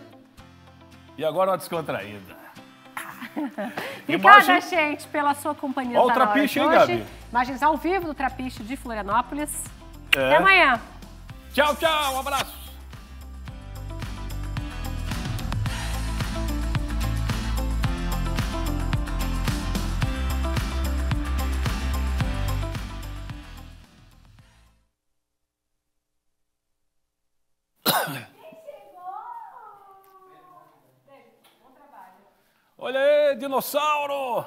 e agora uma descontraída. (laughs) Obrigada, Imagem... gente, pela sua companhia. Olha o trapiche, hein, Gabi? Imagens ao vivo do Trapiche de Florianópolis. É. Até amanhã. Tchau, tchau. Um abraço. (coughs) Olha aí, dinossauro!